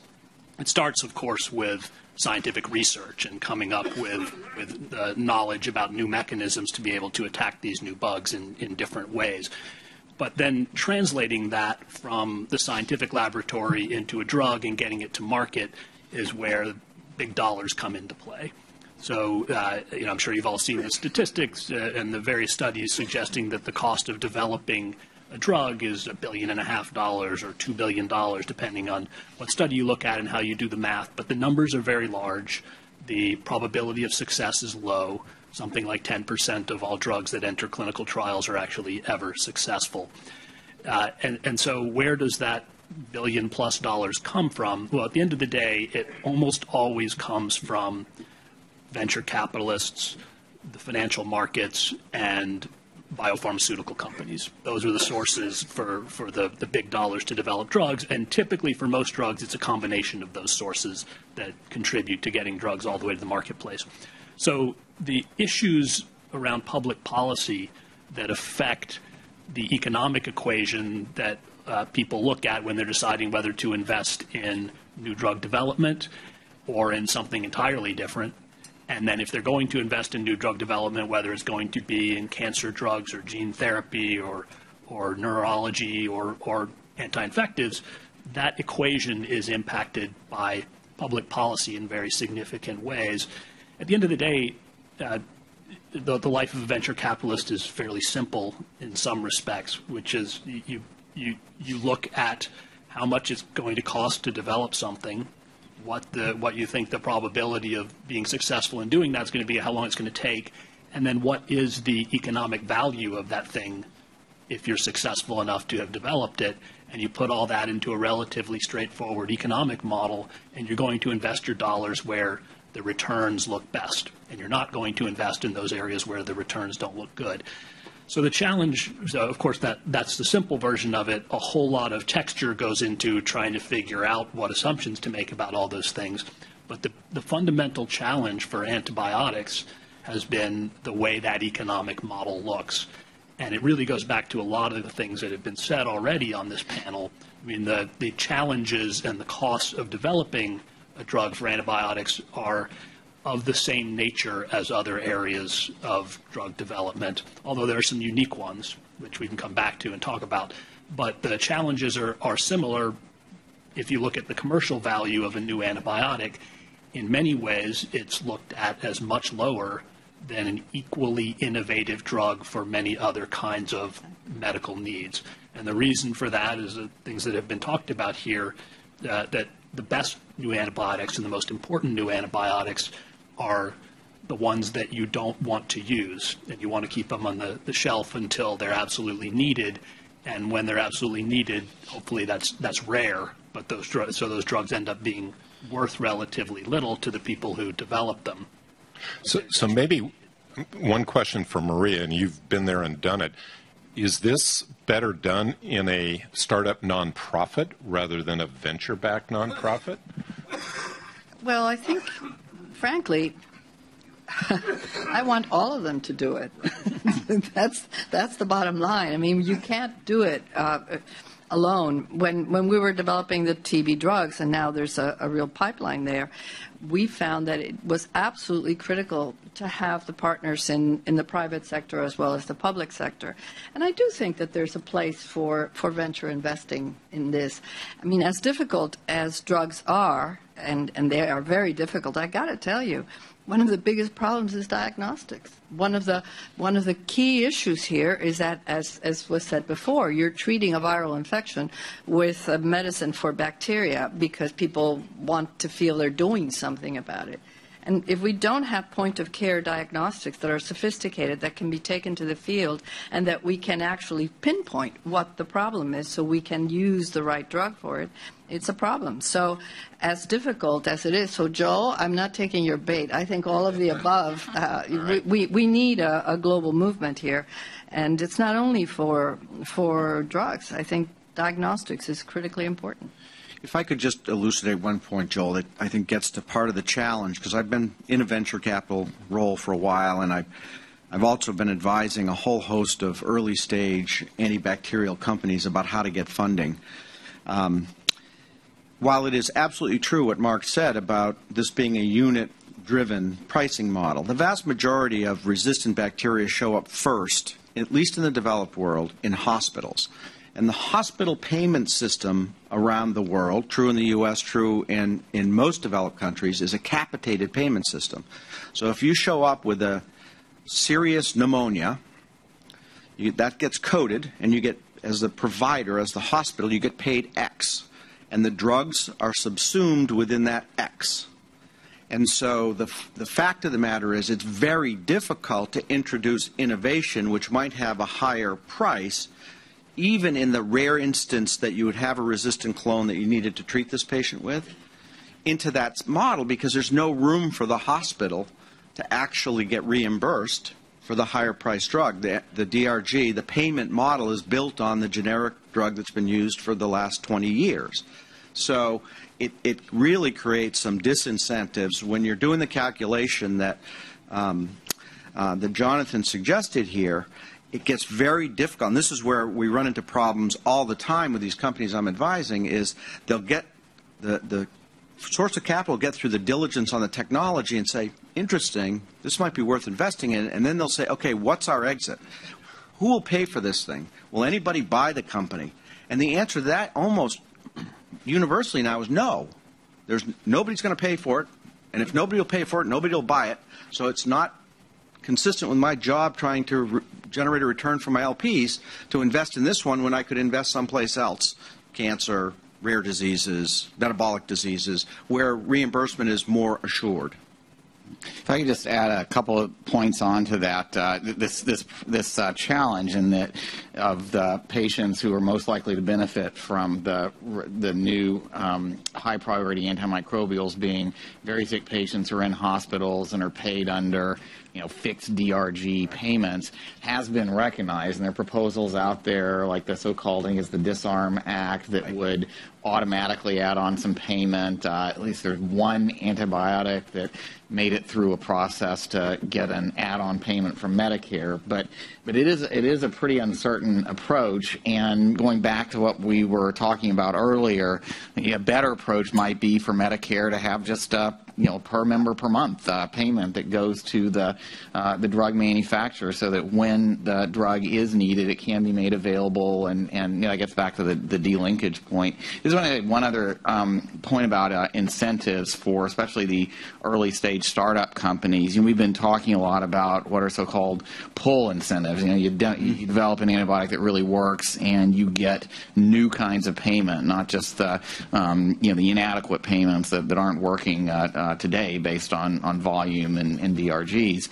it starts, of course, with scientific research and coming up with, with uh, knowledge about new mechanisms to be able to attack these new bugs in, in different ways. But then translating that from the scientific laboratory into a drug and getting it to market is where big dollars come into play. So, uh, you know, I'm sure you've all seen the statistics uh, and the various studies suggesting that the cost of developing a drug is a billion and a half dollars or two billion dollars, depending on what study you look at and how you do the math. But the numbers are very large. The probability of success is low. Something like 10% of all drugs that enter clinical trials are actually ever successful. Uh, and, and so, where does that billion plus dollars come from? Well, at the end of the day, it almost always comes from venture capitalists, the financial markets, and biopharmaceutical companies. Those are the sources for, for the, the big dollars to develop drugs. And typically, for most drugs, it's a combination of those sources that contribute to getting drugs all the way to the marketplace. So the issues around public policy that affect the economic equation that uh, people look at when they're deciding whether to invest in new drug development or in something entirely different and then if they're going to invest in new drug development, whether it's going to be in cancer drugs or gene therapy or, or neurology or, or anti-infectives, that equation is impacted by public policy in very significant ways. At the end of the day, uh, the, the, life of a venture capitalist is fairly simple in some respects, which is you, you, you look at how much it's going to cost to develop something what the what you think the probability of being successful in doing that is going to be, how long it's going to take, and then what is the economic value of that thing if you're successful enough to have developed it, and you put all that into a relatively straightforward economic model, and you're going to invest your dollars where the returns look best, and you're not going to invest in those areas where the returns don't look good. So the challenge, so of course, that that's the simple version of it. A whole lot of texture goes into trying to figure out what assumptions to make about all those things. But the, the fundamental challenge for antibiotics has been the way that economic model looks. And it really goes back to a lot of the things that have been said already on this panel. I mean, the, the challenges and the costs of developing a drug for antibiotics are of the same nature as other areas of drug development, although there are some unique ones, which we can come back to and talk about. But the challenges are, are similar if you look at the commercial value of a new antibiotic. In many ways, it's looked at as much lower than an equally innovative drug for many other kinds of medical needs. And the reason for that is the things that have been talked about here uh, that the best new antibiotics and the most important new antibiotics are the ones that you don't want to use, and you want to keep them on the, the shelf until they're absolutely needed. And when they're absolutely needed, hopefully that's that's rare. But those drugs, so those drugs end up being worth relatively little to the people who develop them. So, so maybe one question for Maria, and you've been there and done it. Is this better done in a startup nonprofit rather than a venture backed nonprofit? Well, I think, frankly, I want all of them to do it. that's that's the bottom line. I mean, you can't do it uh, alone. When when we were developing the TB drugs, and now there's a, a real pipeline there, we found that it was absolutely critical to have the partners in, in the private sector as well as the public sector. And I do think that there's a place for, for venture investing in this. I mean, as difficult as drugs are, and, and they are very difficult, I got to tell you, one of the biggest problems is diagnostics. One of the one of the key issues here is that, as as was said before, you're treating a viral infection with a medicine for bacteria because people want to feel they're doing something about it. And if we don't have point of care diagnostics that are sophisticated, that can be taken to the field, and that we can actually pinpoint what the problem is so we can use the right drug for it, it's a problem. So, as difficult as it is, so Joel, I'm not taking your bait. I think all of the above, uh, right. we, we need a, a global movement here. And it's not only for, for drugs, I think diagnostics is critically important. If I could just elucidate one point, Joel, that I think gets to part of the challenge, because I've been in a venture capital role for a while, and I've, I've also been advising a whole host of early stage antibacterial companies about how to get funding. Um, while it is absolutely true what Mark said about this being a unit driven pricing model, the vast majority of resistant bacteria show up first, at least in the developed world, in hospitals. And the hospital payment system around the world, true in the U.S., true in, in most developed countries, is a capitated payment system. So if you show up with a serious pneumonia, you, that gets coded, and you get, as the provider, as the hospital, you get paid X. And the drugs are subsumed within that X. And so the, the fact of the matter is it's very difficult to introduce innovation which might have a higher price even in the rare instance that you would have a resistant clone that you needed to treat this patient with, into that model because there's no room for the hospital to actually get reimbursed for the higher price drug. The, the, DRG, the payment model is built on the generic drug that's been used for the last 20 years. So it, it really creates some disincentives when you're doing the calculation that, um, uh, that Jonathan suggested here it gets very difficult. And this is where we run into problems all the time with these companies I'm advising is they'll get the, the source of capital get through the diligence on the technology and say, interesting, this might be worth investing in. And then they'll say, okay, what's our exit? Who will pay for this thing? Will anybody buy the company? And the answer to that almost universally now is no. There's nobody's going to pay for it. And if nobody will pay for it, nobody will buy it. So it's not consistent with my job trying to re- generate a return for my LPs to invest in this one when I could invest someplace else. Cancer, rare diseases, metabolic diseases, where reimbursement is more assured. If I could just add a couple of points on to that, uh, this this this uh, challenge in that of the patients who are most likely to benefit from the the new um, high priority antimicrobials being very sick patients who are in hospitals and are paid under you know, fixed DRG payments has been recognized, and there are proposals out there, like the so-called, I think it's the Disarm Act, that would automatically add on some payment. Uh, At least there's one antibiotic that made it through a process to get an add-on payment from Medicare. But, but it is, it is a pretty uncertain approach. And going back to what we were talking about earlier, a better approach might be for Medicare to have just a you know, per member per month uh, payment that goes to the uh, the drug manufacturer, so that when the drug is needed, it can be made available. And and you know, that gets back to the the delinkage point. There's one one other um, point about uh, incentives for especially the early stage startup companies. You know, we've been talking a lot about what are so-called pull incentives. You know, you, de- you develop an antibiotic that really works, and you get new kinds of payment, not just the um, you know the inadequate payments that, that aren't working uh, uh, today based on, on volume and, and DRGs.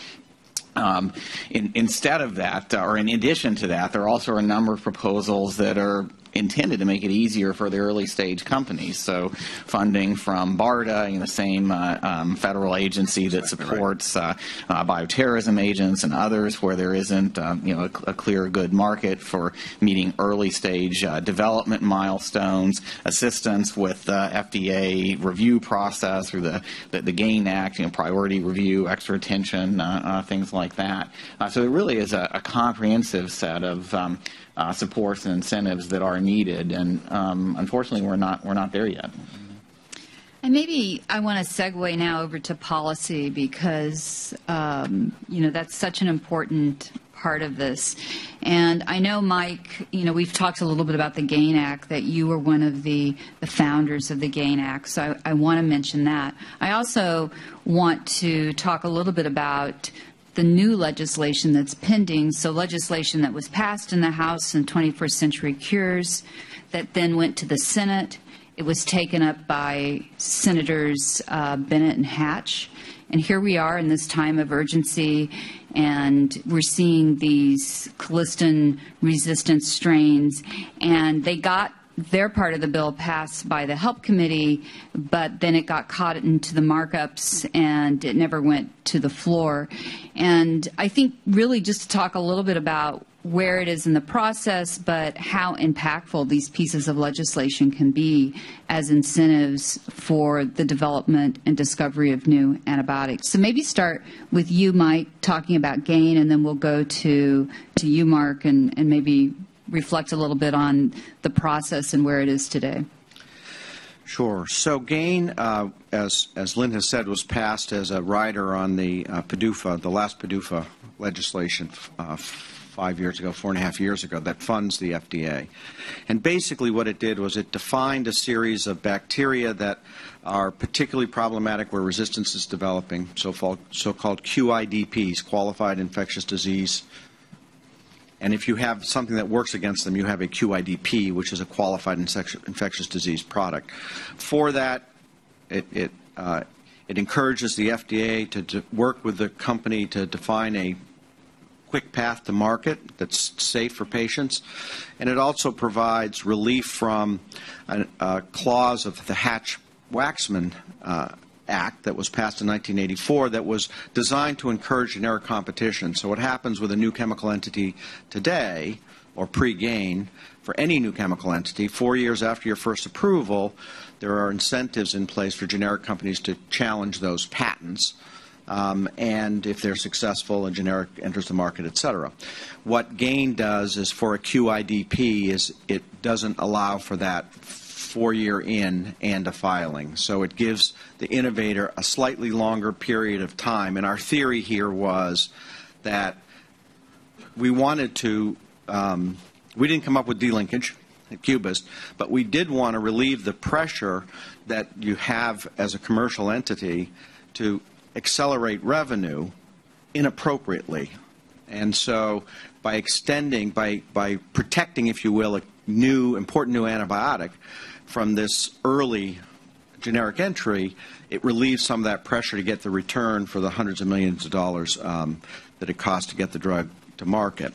Um, in, instead of that, or in addition to that, there are also a number of proposals that are intended to make it easier for the early stage companies. So, funding from BARDA, you know, the same uh, um, federal agency that supports uh, uh, bioterrorism agents and others, where there isn't, uh, you know, a, a, clear good market for meeting early stage uh, development milestones, assistance with the FDA review process through the, the, the GAIN Act, you know, priority review, extra attention, uh, things like that. so, it really is a, a comprehensive set of um, uh, supports and incentives that are needed. And um, unfortunately, we're not we're not there yet. And maybe I want to segue now over to policy because um, you know that's such an important part of this. And I know, Mike, you know, we've talked a little bit about the GAIN Act, that you were one of the, the founders of the GAIN Act, so I, I want to mention that. I also want to talk a little bit about the new legislation that's pending. So, legislation that was passed in the House in 21st Century Cures that then went to the Senate. It was taken up by Senators uh, Bennet and Hatch. And here we are in this time of urgency, and we're seeing these colistin resistant strains. And they got their part of the bill passed by the HELP committee, but then it got caught into the markups and it never went to the floor. And I think really just to talk a little bit about where it is in the process, but how impactful these pieces of legislation can be as incentives for the development and discovery of new antibiotics. So maybe start with you, Mike, talking about GAIN, and then we'll go to, to you, Mark, and, and maybe reflect a little bit on the process and where it is today. Sure. So GAIN, uh, as as Lynne has said, was passed as a rider on the uh, PDUFA, the last PDUFA legislation uh, five years ago, four and a half years ago, that funds the FDA. And basically, what it did was it defined a series of bacteria that are particularly problematic where resistance is developing, so-called so-called QIDPs, qualified infectious disease and if you have something that works against them, you have a QIDP, which is a qualified infectious disease product. For that, it, it, uh, it encourages the FDA to, to, work with the company to define a quick path to market that's safe for patients. And it also provides relief from a, a clause of the Hatch-Waxman uh, Act that was passed in 1984 that was designed to encourage generic competition. So what happens with a new chemical entity today, or pre-GAIN, for any new chemical entity, four years after your first approval, there are incentives in place for generic companies to challenge those patents. Um, and if they're successful, a generic enters the market, et cetera. What GAIN does is for a QIDP is it doesn't allow for that four-year in and a filing. So it gives the innovator a slightly longer period of time. And our theory here was that we wanted to, um, we didn't come up with delinkage at Cubist, but we did want to relieve the pressure that you have as a commercial entity to accelerate revenue inappropriately. And so by extending, by, by protecting, if you will, a new, important new antibiotic, from this early generic entry, it relieves some of that pressure to get the return for the hundreds of millions of dollars um, that it costs to get the drug to market.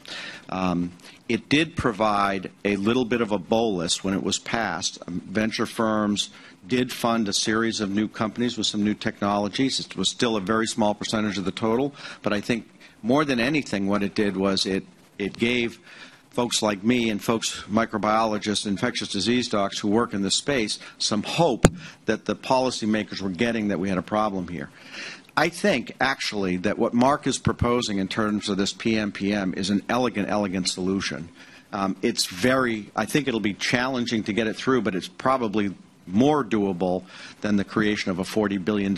Um, it did provide a little bit of a bolus when it was passed. Um, venture firms did fund a series of new companies with some new technologies. It was still a very small percentage of the total, but I think more than anything, what it did was it, it gave folks like me and folks, microbiologists, infectious disease docs who work in this space, some hope that the policymakers were getting that we had a problem here. I think, actually, that what Mark is proposing in terms of this PMPM is an elegant, elegant solution. Um, it's very, I think it'll be challenging to get it through, but it's probably more doable than the creation of a $40 billion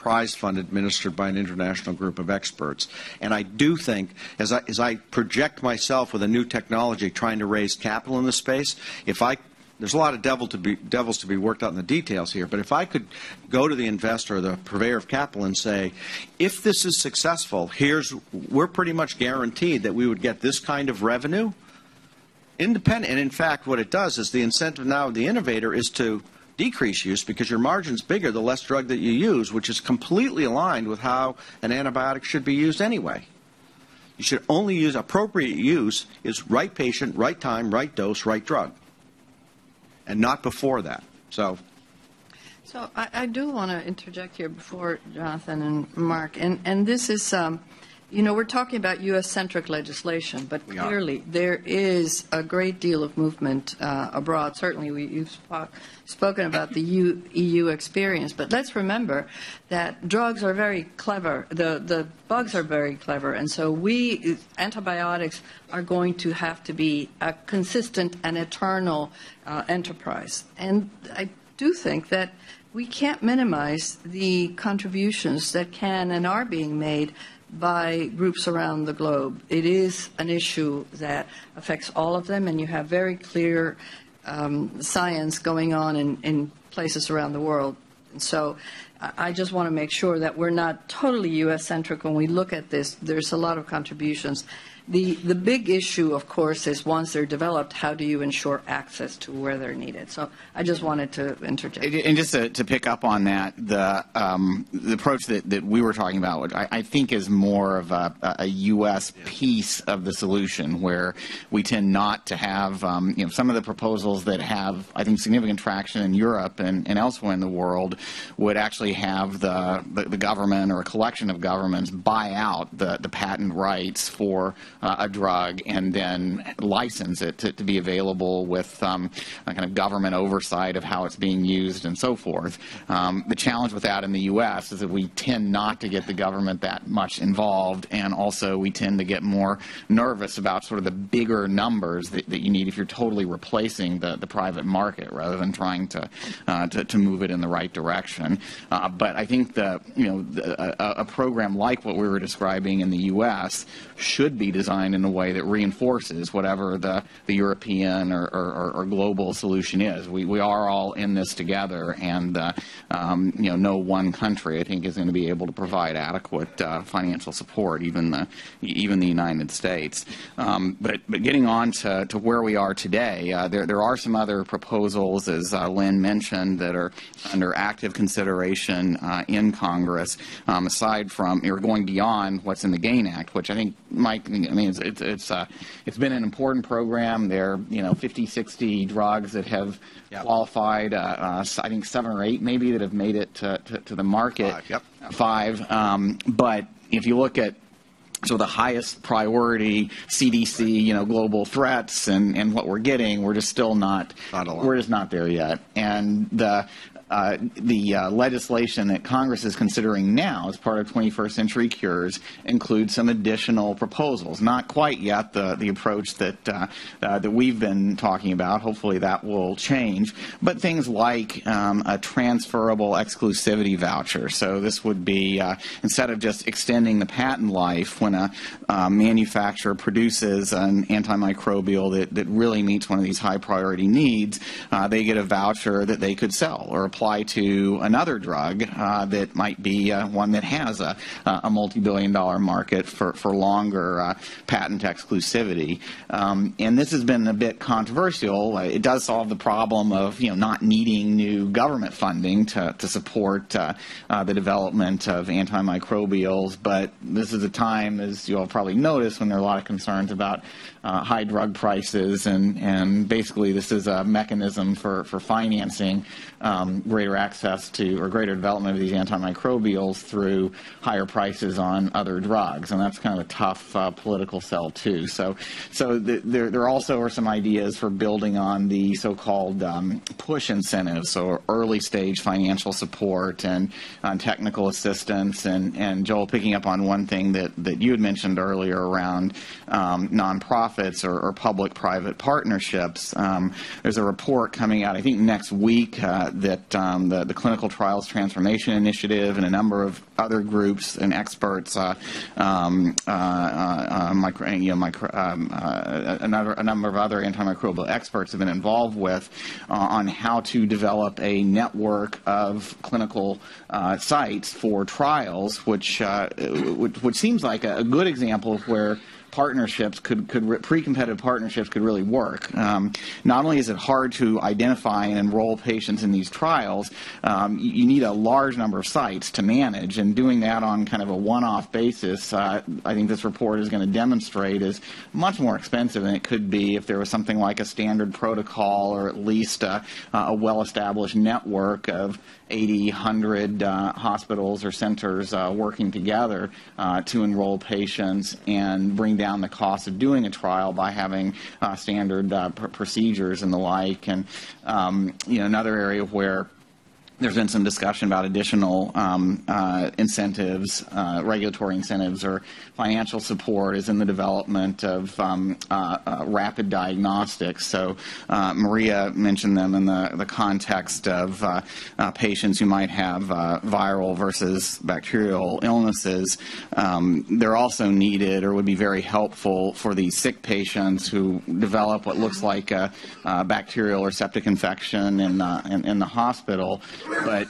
prize fund administered by an international group of experts. And I do think, as I, as I project myself with a new technology trying to raise capital in this space, if I there's a lot of devil to be, devils to be worked out in the details here, but if I could go to the investor or the purveyor of capital and say, if this is successful, here's, we're pretty much guaranteed that we would get this kind of revenue, independent, and in fact, what it does is the incentive now of the innovator is to decrease use because your margin's bigger the less drug that you use, which is completely aligned with how an antibiotic should be used anyway. You should only use appropriate use is right patient, right time, right dose, right drug and not before that. So So I, I do want to interject here before Jonathan and Mark, and, and this is, um, you know, we're talking about U.S.-centric legislation, but clearly there is a great deal of movement uh, abroad. Certainly, we, you've spo- spoken about the U, EU experience, but let's remember that drugs are very clever. The the bugs are very clever, and so we antibiotics are going to have to be a consistent and eternal uh, enterprise. And I do think that we can't minimize the contributions that can and are being made by groups around the globe. It is an issue that affects all of them, and you have very clear um, science going on in, in places around the world. And so I just want to make sure that we're not totally U.S. centric when we look at this. There's a lot of contributions. The, the big issue, of course, is once they're developed, how do you ensure access to where they're needed? So I just wanted to interject. And just to, to pick up on that, the um, the approach that, that we were talking about, which I, I think is more of a, a U.S. piece of the solution, where we tend not to have, um, you know, some of the proposals that have, I think, significant traction in Europe and, and elsewhere in the world would actually have the, the, the government or a collection of governments buy out the, the patent rights for uh, a drug and then license it to, to be available with um, a kind of government oversight of how it's being used and so forth. Um, the challenge with that in the U.S. is that we tend not to get the government that much involved, and also we tend to get more nervous about sort of the bigger numbers that, that you need if you're totally replacing the, the private market rather than trying to, uh, to, to move it in the right direction. Uh, but I think the, you know, the, a, a program like what we were describing in the U.S. should be designed in a way that reinforces whatever the, the European or, or, or global solution is. We, we are all in this together, and uh, um, you know, no one country I think is going to be able to provide adequate uh, financial support, even the even the United States. Um, but but getting on to, to where we are today, uh, there there are some other proposals, as uh, Lynne mentioned, that are under active consideration uh, in Congress. Um, aside from you're going beyond what's in the GAIN Act, which I think Mike, mean, it's it's it's, uh, it's been an important program. There, are, you know, 50, 60 drugs that have Yep. qualified. Uh, uh, I think seven or eight maybe that have made it to, to, to the market. Five, yep. Five. Um, but if you look at so the highest priority CDC, you know, global threats and, and what we're getting, we're just still not, Not we're just not there yet. And the uh, the uh, legislation that Congress is considering now as part of 21st Century Cures includes some additional proposals. Not quite yet the, the approach that uh, uh, that we've been talking about. Hopefully that will change. But things like um, a transferable exclusivity voucher. So this would be uh, instead of just extending the patent life when a uh, manufacturer produces an antimicrobial that, that really meets one of these high priority needs, uh, they get a voucher that they could sell or apply to another drug uh, that might be uh, one that has a, a multi-billion dollar market for, for longer uh, patent exclusivity. Um, and this has been a bit controversial. Uh, It does solve the problem of you know not needing new government funding to, to support the development of antimicrobials, but this is a time, as you all probably noticed, when there are a lot of concerns about uh, high drug prices, and, and basically this is a mechanism for, for financing um, greater access to or greater development of these antimicrobials through higher prices on other drugs, and that's kind of a tough uh, political sell too. So, so the, there, there also are some ideas for building on the so-called um, push incentives, so early stage financial support and uh, technical assistance, and, and Joel, picking up on one thing that, that you had mentioned earlier around um, nonprofits or, or public-private partnerships. Um, there's a report coming out, I think next week, uh, that um, the, the Clinical Trials Transformation Initiative and a number of other groups and experts, uh, um, uh, uh, uh micro, you know, micro, um, another, a number of other antimicrobial experts have been involved with on how to develop a network of clinical sites for trials, which, which, which seems like a, a good example of where partnerships could, could pre-competitive partnerships could really work. Um, not only is it hard to identify and enroll patients in these trials, um, you, you, need a large number of sites to manage, and doing that on kind of a one-off basis, uh, I think this report is going to demonstrate is much more expensive than it could be if there was something like a standard protocol or at least a, a well-established network of 80, 100 uh, hospitals or centers uh, working together uh, to enroll patients and bring down the cost of doing a trial by having uh, standard uh, pr- procedures and the like. And um, you know, another area where there's been some discussion about additional um, uh, incentives, uh, regulatory incentives, or financial support is in the development of um, uh, uh rapid diagnostics. So uh, Maria mentioned them in the, the context of uh, patients who might have viral versus bacterial illnesses. Um, they're also needed or would be very helpful for these sick patients who develop what looks like a, a bacterial or septic infection in, in, in the hospital but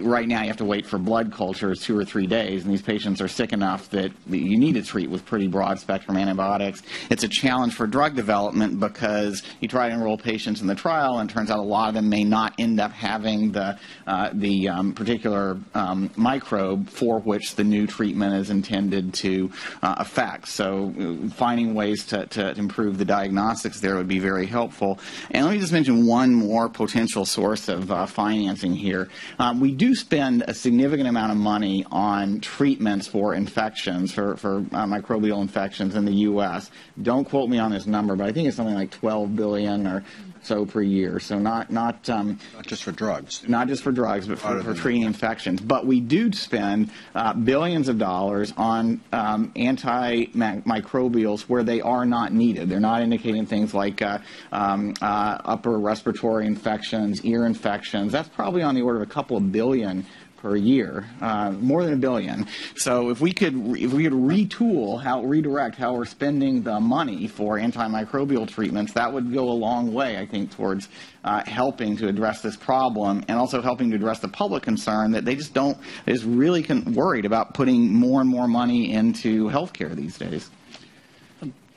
right now you have to wait for blood cultures two or three days, and these patients are sick enough that you need to treat with pretty broad spectrum antibiotics. It's a challenge for drug development because you try to enroll patients in the trial, and it turns out a lot of them may not end up having the uh, the um, particular um, microbe for which the new treatment is intended to uh, affect. So uh, finding ways to, to improve the diagnostics there would be very helpful. And let me just mention one more potential source of uh, financing here. Um, we do spend a significant amount of money on treatments for infections, for, for uh, microbial infections in the U.S. Don't quote me on this number, but I think it's something like 12 billion or so per year. So not not um, not just for drugs, not just for drugs, but for, for treating infections. But we do spend uh, billions of dollars on um, antimicrobials where they are not needed. They're not indicating things like uh, um, uh, upper respiratory infections, ear infections. That's probably on the order of a couple of billion per year, uh, more than a billion. So if we could if we could retool how redirect how we're spending the money for antimicrobial treatments, that would go a long way, I think, towards uh, helping to address this problem and also helping to address the public concern that they just don't is really con- worried about putting more and more money into healthcare these days.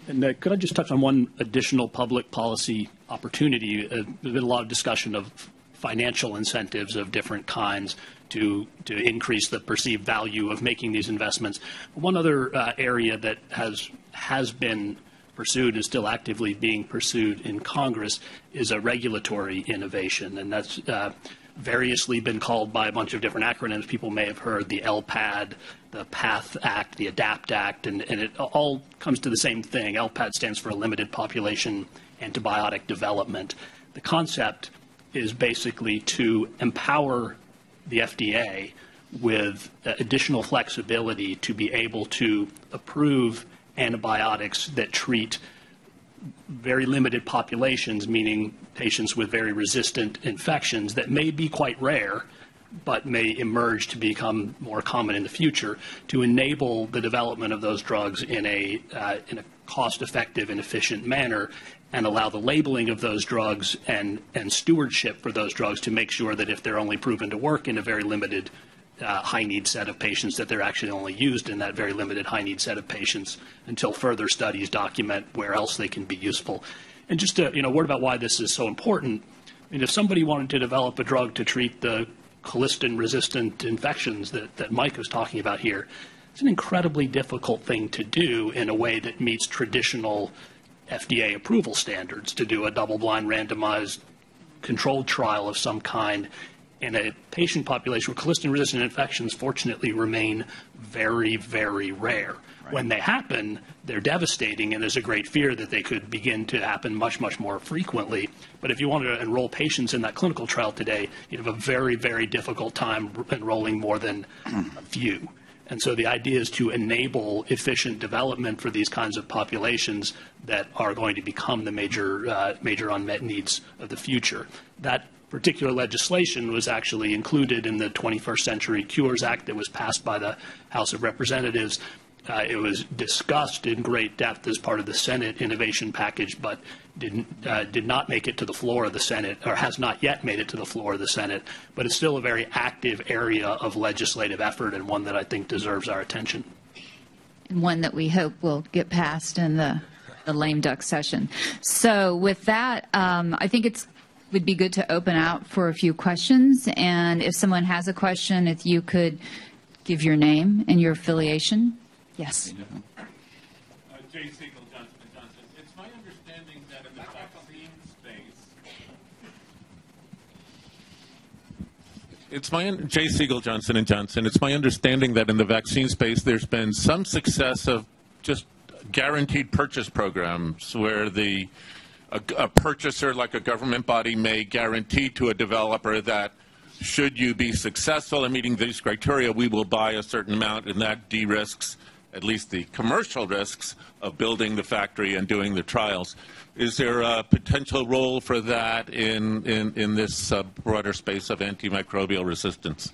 And uh, could I just touch on one additional public policy opportunity? Uh, there's been a lot of discussion of financial incentives of different kinds to, to increase the perceived value of making these investments. One other uh, area that has, has been pursued and still actively being pursued in Congress is a regulatory innovation, and that's uh, variously been called by a bunch of different acronyms. People may have heard the LPAD, the PATH Act, the ADAPT Act, and, and it all comes to the same thing. LPAD stands for Limited Population Antibiotic Development. The concept is basically to empower the FDA with additional flexibility to be able to approve antibiotics that treat very limited populations, meaning patients with very resistant infections that may be quite rare but may emerge to become more common in the future to enable the development of those drugs in a, uh, in a cost effective and efficient manner and allow the labeling of those drugs and, and stewardship for those drugs to make sure that if they're only proven to work in a very limited uh, high need set of patients, that they're actually only used in that very limited high need set of patients until further studies document where else they can be useful. And just a you know, word about why this is so important. I mean, if somebody wanted to develop a drug to treat the colistin resistant infections that, that Mike was talking about here, It's an incredibly difficult thing to do in a way that meets traditional FDA approval standards to do a double-blind randomized controlled trial of some kind in a patient population where colistin-resistant infections fortunately remain very, very rare. When they happen, they're devastating, and there's a great fear that they could begin to happen much, much more frequently. But if you wanted to enroll patients in that clinical trial today, you'd have a very, very difficult time enrolling more than a few. And so the idea is to enable efficient development for these kinds of populations that are going to become the major, uh, major unmet needs of the future. That particular legislation was actually included in the 21st Century Cures Act that was passed by the House of Representatives. Uh, it was discussed in great depth as part of the Senate innovation package, but didn't, uh, did not make it to the floor of the Senate, or has not yet made it to the floor of the Senate. But it's still a very active area of legislative effort and one that I think deserves our attention. and one that we hope will get passed in the, the lame duck session. So with that, um, I think it would be good to open out for a few questions. And if someone has a question, if you could give your name and your affiliation. Yes. Uh, Jay Siegel, Johnson & Johnson. It's my understanding that in the vaccine space, it's my, un- Jay Siegel, Johnson & Johnson. It's my understanding that in the vaccine space, there's been some success of just guaranteed purchase programs where the, a, a purchaser, like a government body, may guarantee to a developer that should you be successful in meeting these criteria, we will buy a certain amount, and that de-risks at least the commercial risks of building the factory and doing the trials. Is there a potential role for that in, in, in this uh, broader space of antimicrobial resistance?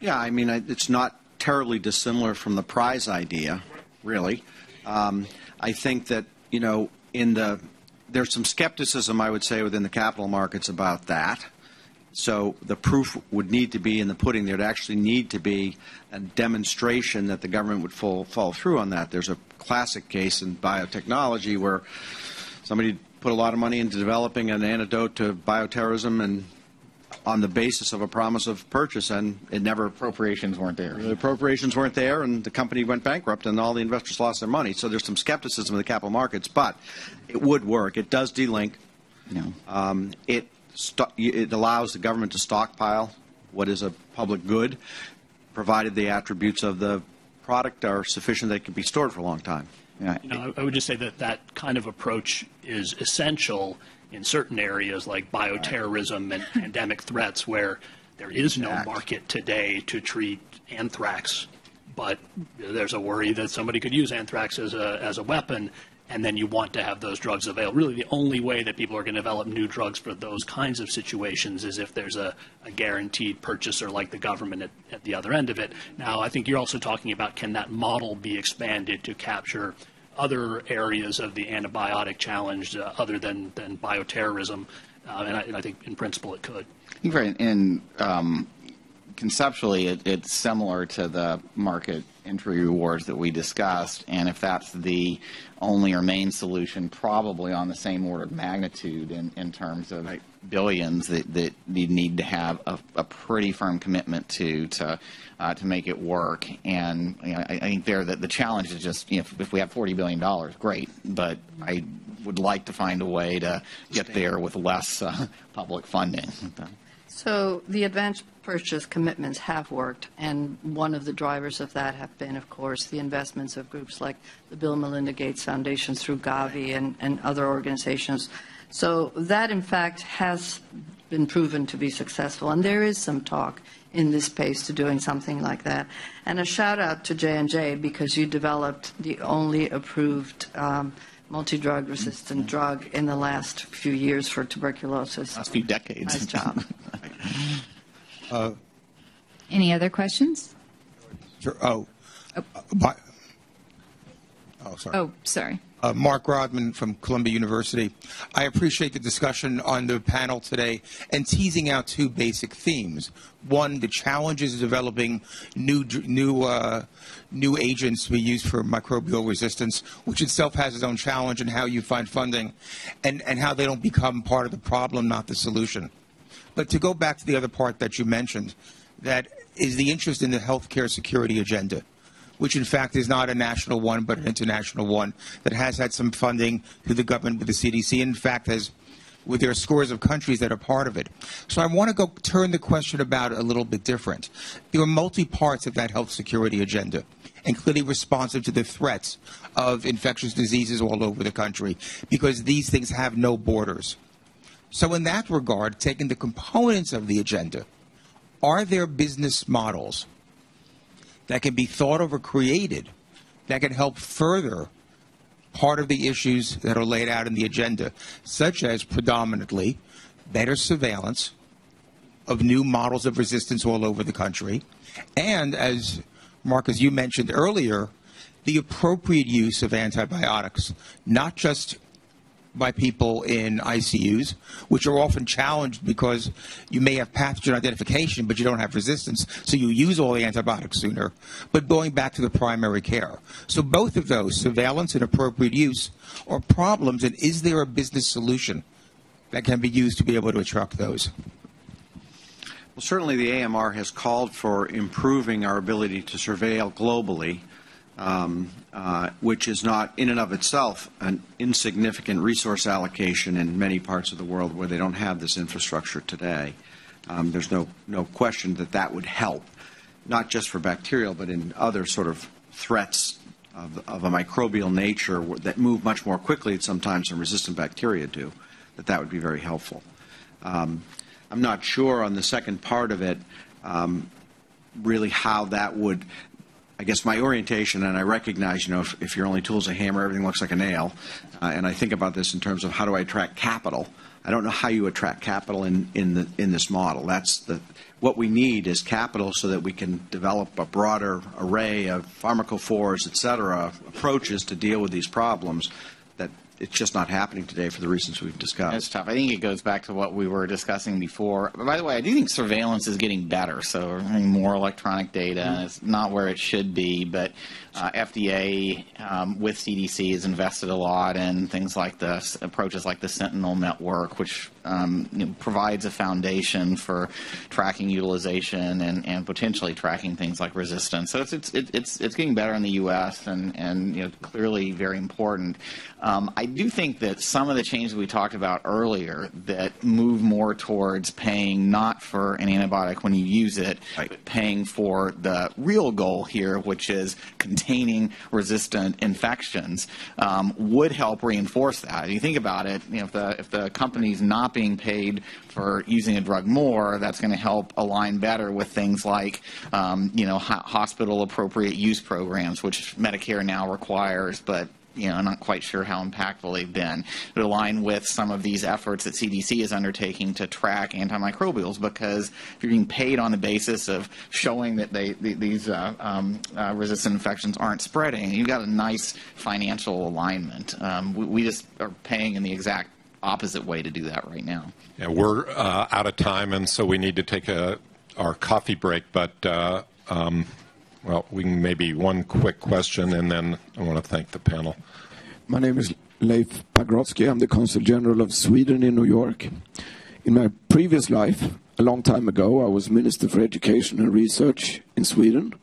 Yeah, I mean, it's not terribly dissimilar from the prize idea, really. Um, I think that, you know, in the, there's some skepticism, I would say, within the capital markets about that. So the proof would need to be in the pudding. There'd actually need to be a demonstration that the government would fall, follow through on that. There's a classic case in biotechnology where somebody put a lot of money into developing an antidote to bioterrorism and on the basis of a promise of purchase, and it never Appropriations weren't there. the appropriations weren't there, and the company went bankrupt, and all the investors lost their money. So there's some skepticism of the capital markets, but it would work. It does delink. No. Um, it it allows the government to stockpile what is a public good, provided the attributes of the product are sufficient that it can be stored for a long time. Yeah, You know, I would just say that that kind of approach is essential in certain areas like bioterrorism and pandemic threats where there is no market today to treat anthrax, but there's a worry that somebody could use anthrax as a, as a weapon, and then you want to have those drugs available. Really, the only way that people are going to develop new drugs for those kinds of situations is if there's a, a guaranteed purchaser like the government at, at the other end of it. Now, I think you're also talking about can that model be expanded to capture other areas of the antibiotic challenge uh, other than, than bioterrorism, uh, and, I, and I think in principle it could. Right. And um, conceptually, it, it's similar to the market entry rewards that we discussed. And if that's the only or main solution, probably on the same order of magnitude in, in terms of billions that, that you need to have a, a pretty firm commitment to to uh, to make it work. And you know, I, I think there that the challenge is just you know, if, if we have forty billion dollars, great. But I would like to find a way to get there with less uh, public funding. So the advanced purchase commitments have worked, and one of the drivers of that have been, of course, the investments of groups like the Bill Melinda Gates Foundation through Gavi and, and other organizations. So that, in fact, has been proven to be successful, and there is some talk in this space to doing something like that. And a shout out to J and J because you developed the only approved um, multi-drug resistant drug in the last few years for tuberculosis. Last few decades. Nice job. Any other questions? Sure. Oh, uh, bi- oh, sorry. Oh, sorry. Uh, Mark Rodman from Columbia University. I appreciate the discussion on the panel today and teasing out two basic themes. One, the challenges of developing new new uh, new agents to be used for microbial resistance, which itself has its own challenge, and how you find funding, and and how they don't become part of the problem, not the solution. But to go back to the other part that you mentioned, that is the interest in the healthcare security agenda. Which in fact is not a national one but an international one that has had some funding through the government with the CDC. In fact, has with there are scores of countries that are part of it. So I want to go turn the question about a little bit different. There are multi parts of that health security agenda and clearly responsive to the threats of infectious diseases all over the country because these things have no borders. So in that regard, taking the components of the agenda, are there business models that can be thought of or created that can help further part of the issues that are laid out in the agenda, such as predominantly better surveillance of new models of resistance all over the country, and as Mark, as you mentioned earlier, the appropriate use of antibiotics, not just by people in ICUs, which are often challenged because you may have pathogen identification, but you don't have resistance, so you use all the antibiotics sooner, but going back to the primary care. So both of those, surveillance and appropriate use, are problems, and is there a business solution that can be used to be able to attract those? Well, certainly the AMR has called for improving our ability to surveil globally, um, uh, which is not in and of itself an insignificant resource allocation in many parts of the world where they don't have this infrastructure today. Um, there's no, no question that that would help, not just for bacterial, but in other sort of threats of, of a microbial nature that move much more quickly sometimes than resistant bacteria do, that that would be very helpful. Um, I'm not sure on the second part of it um, really how that would. I guess my orientation, and I recognize, you know, if, if your only tool is a hammer, everything looks like a nail. Uh, and I think about this in terms of how do I attract capital. I don't know how you attract capital in, in, the, in this model. That's the, what we need is capital so that we can develop a broader array of pharmacophores, et cetera, approaches to deal with these problems that it's just not happening today for the reasons we've discussed. It's tough. I think it goes back to what we were discussing before. By the way, I do think surveillance is getting better. So we're having more electronic data. Mm-hmm. It's not where it should be, but uh, FDA um, with CDC has invested a lot in things like this, approaches like the Sentinel network, which um, you know, provides a foundation for tracking utilization and, and potentially tracking things like resistance. So it's it's it's it's getting better in the U.S. and and you know clearly very important. Um, I do think that some of the changes we talked about earlier that move more towards paying not for an antibiotic when you use it, right. but paying for the real goal here, which is containing resistant infections, um, would help reinforce that. If you think about it, you know, if the if the company's not being paid for using a drug more, that's going to help align better with things like, um, you know, ho- hospital appropriate use programs, which Medicare now requires, but you know, I'm not quite sure how impactful they've been. To align with some of these efforts that CDC is undertaking to track antimicrobials, because if you're being paid on the basis of showing that they, these uh, um, uh, resistant infections aren't spreading, you've got a nice financial alignment. Um, we, we just are paying in the exact opposite way to do that right now. Yeah, we're uh, out of time, and so we need to take a, our coffee break. But uh, um, well, we can maybe one quick question, and then I want to thank the panel. My name is Leif Pagrotsky. I'm the Consul General of Sweden in New York. In my previous life, a long time ago, I was Minister for Education and Research in Sweden,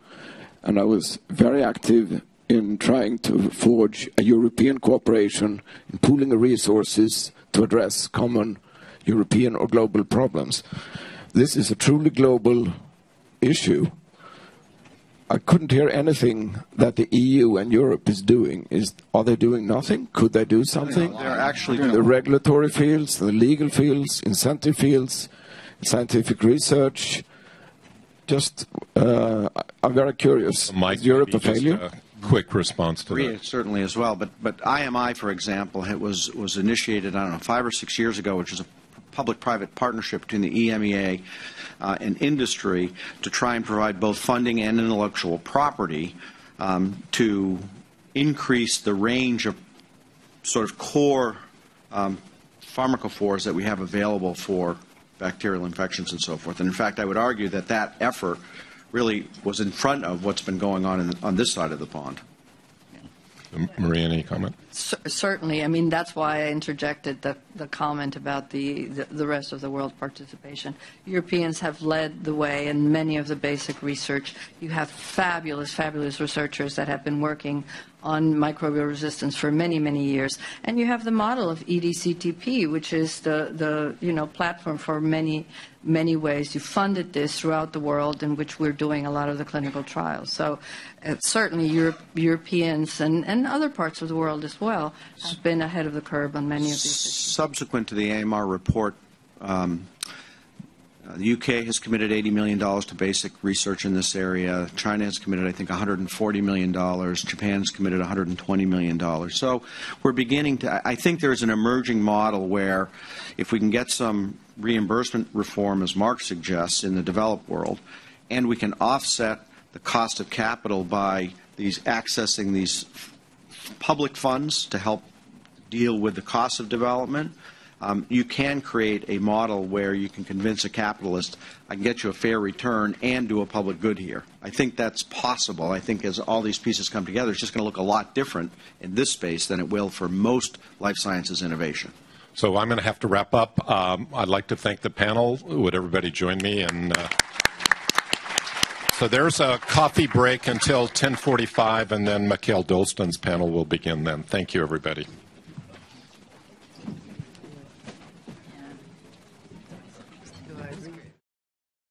and I was very active in trying to forge a European cooperation in pooling resources to address common European or global problems. This is a truly global issue. I couldn't hear anything that the EU and Europe is doing. Is are they doing nothing? Could they do something? They're actually in the regulatory fields, the legal fields, incentive fields, scientific research. Just, uh, I'm very curious. Mike, is Europe a failure? A quick response to Korea, that. Certainly as well, but but IMI, for example, was was initiated I don't know five or six years ago, which is a public-private partnership between the EMEA uh, and industry to try and provide both funding and intellectual property um, to increase the range of sort of core um, pharmacophores that we have available for bacterial infections and so forth. And in fact, I would argue that that effort really was in front of what's been going on in, on this side of the pond. Maria, any comment? Cer- Certainly, I mean, that's why I interjected the, the comment about the, the, the rest of the world participation. Europeans have led the way in many of the basic research. You have fabulous, fabulous researchers that have been working on microbial resistance for many, many years. And you have the model of EDCTP, which is the, the you know, platform for many, many ways. You funded this throughout the world in which we're doing a lot of the clinical trials. So uh, certainly Europe, Europeans and, and other parts of the world as well have been ahead of the curve on many of these issues. Subsequent to the AMR report, um, the UK has committed $80 million to basic research in this area. China has committed, I think, $140 million. Japan has committed $120 million. So we're beginning to, I- I think there's an emerging model where if we can get some reimbursement reform, as Mark suggests, in the developed world, and we can offset the cost of capital by these accessing these public funds to help deal with the cost of development, um, you can create a model where you can convince a capitalist, I can get you a fair return and do a public good here. I think that's possible. I think as all these pieces come together, it's just going to look a lot different in this space than it will for most life sciences innovation. So I'm going to have to wrap up. Um, I'd like to thank the panel. Would everybody join me? And uh, so there's a coffee break until 10:45, and then Mikael Dolsten's panel will begin then. Thank you, everybody.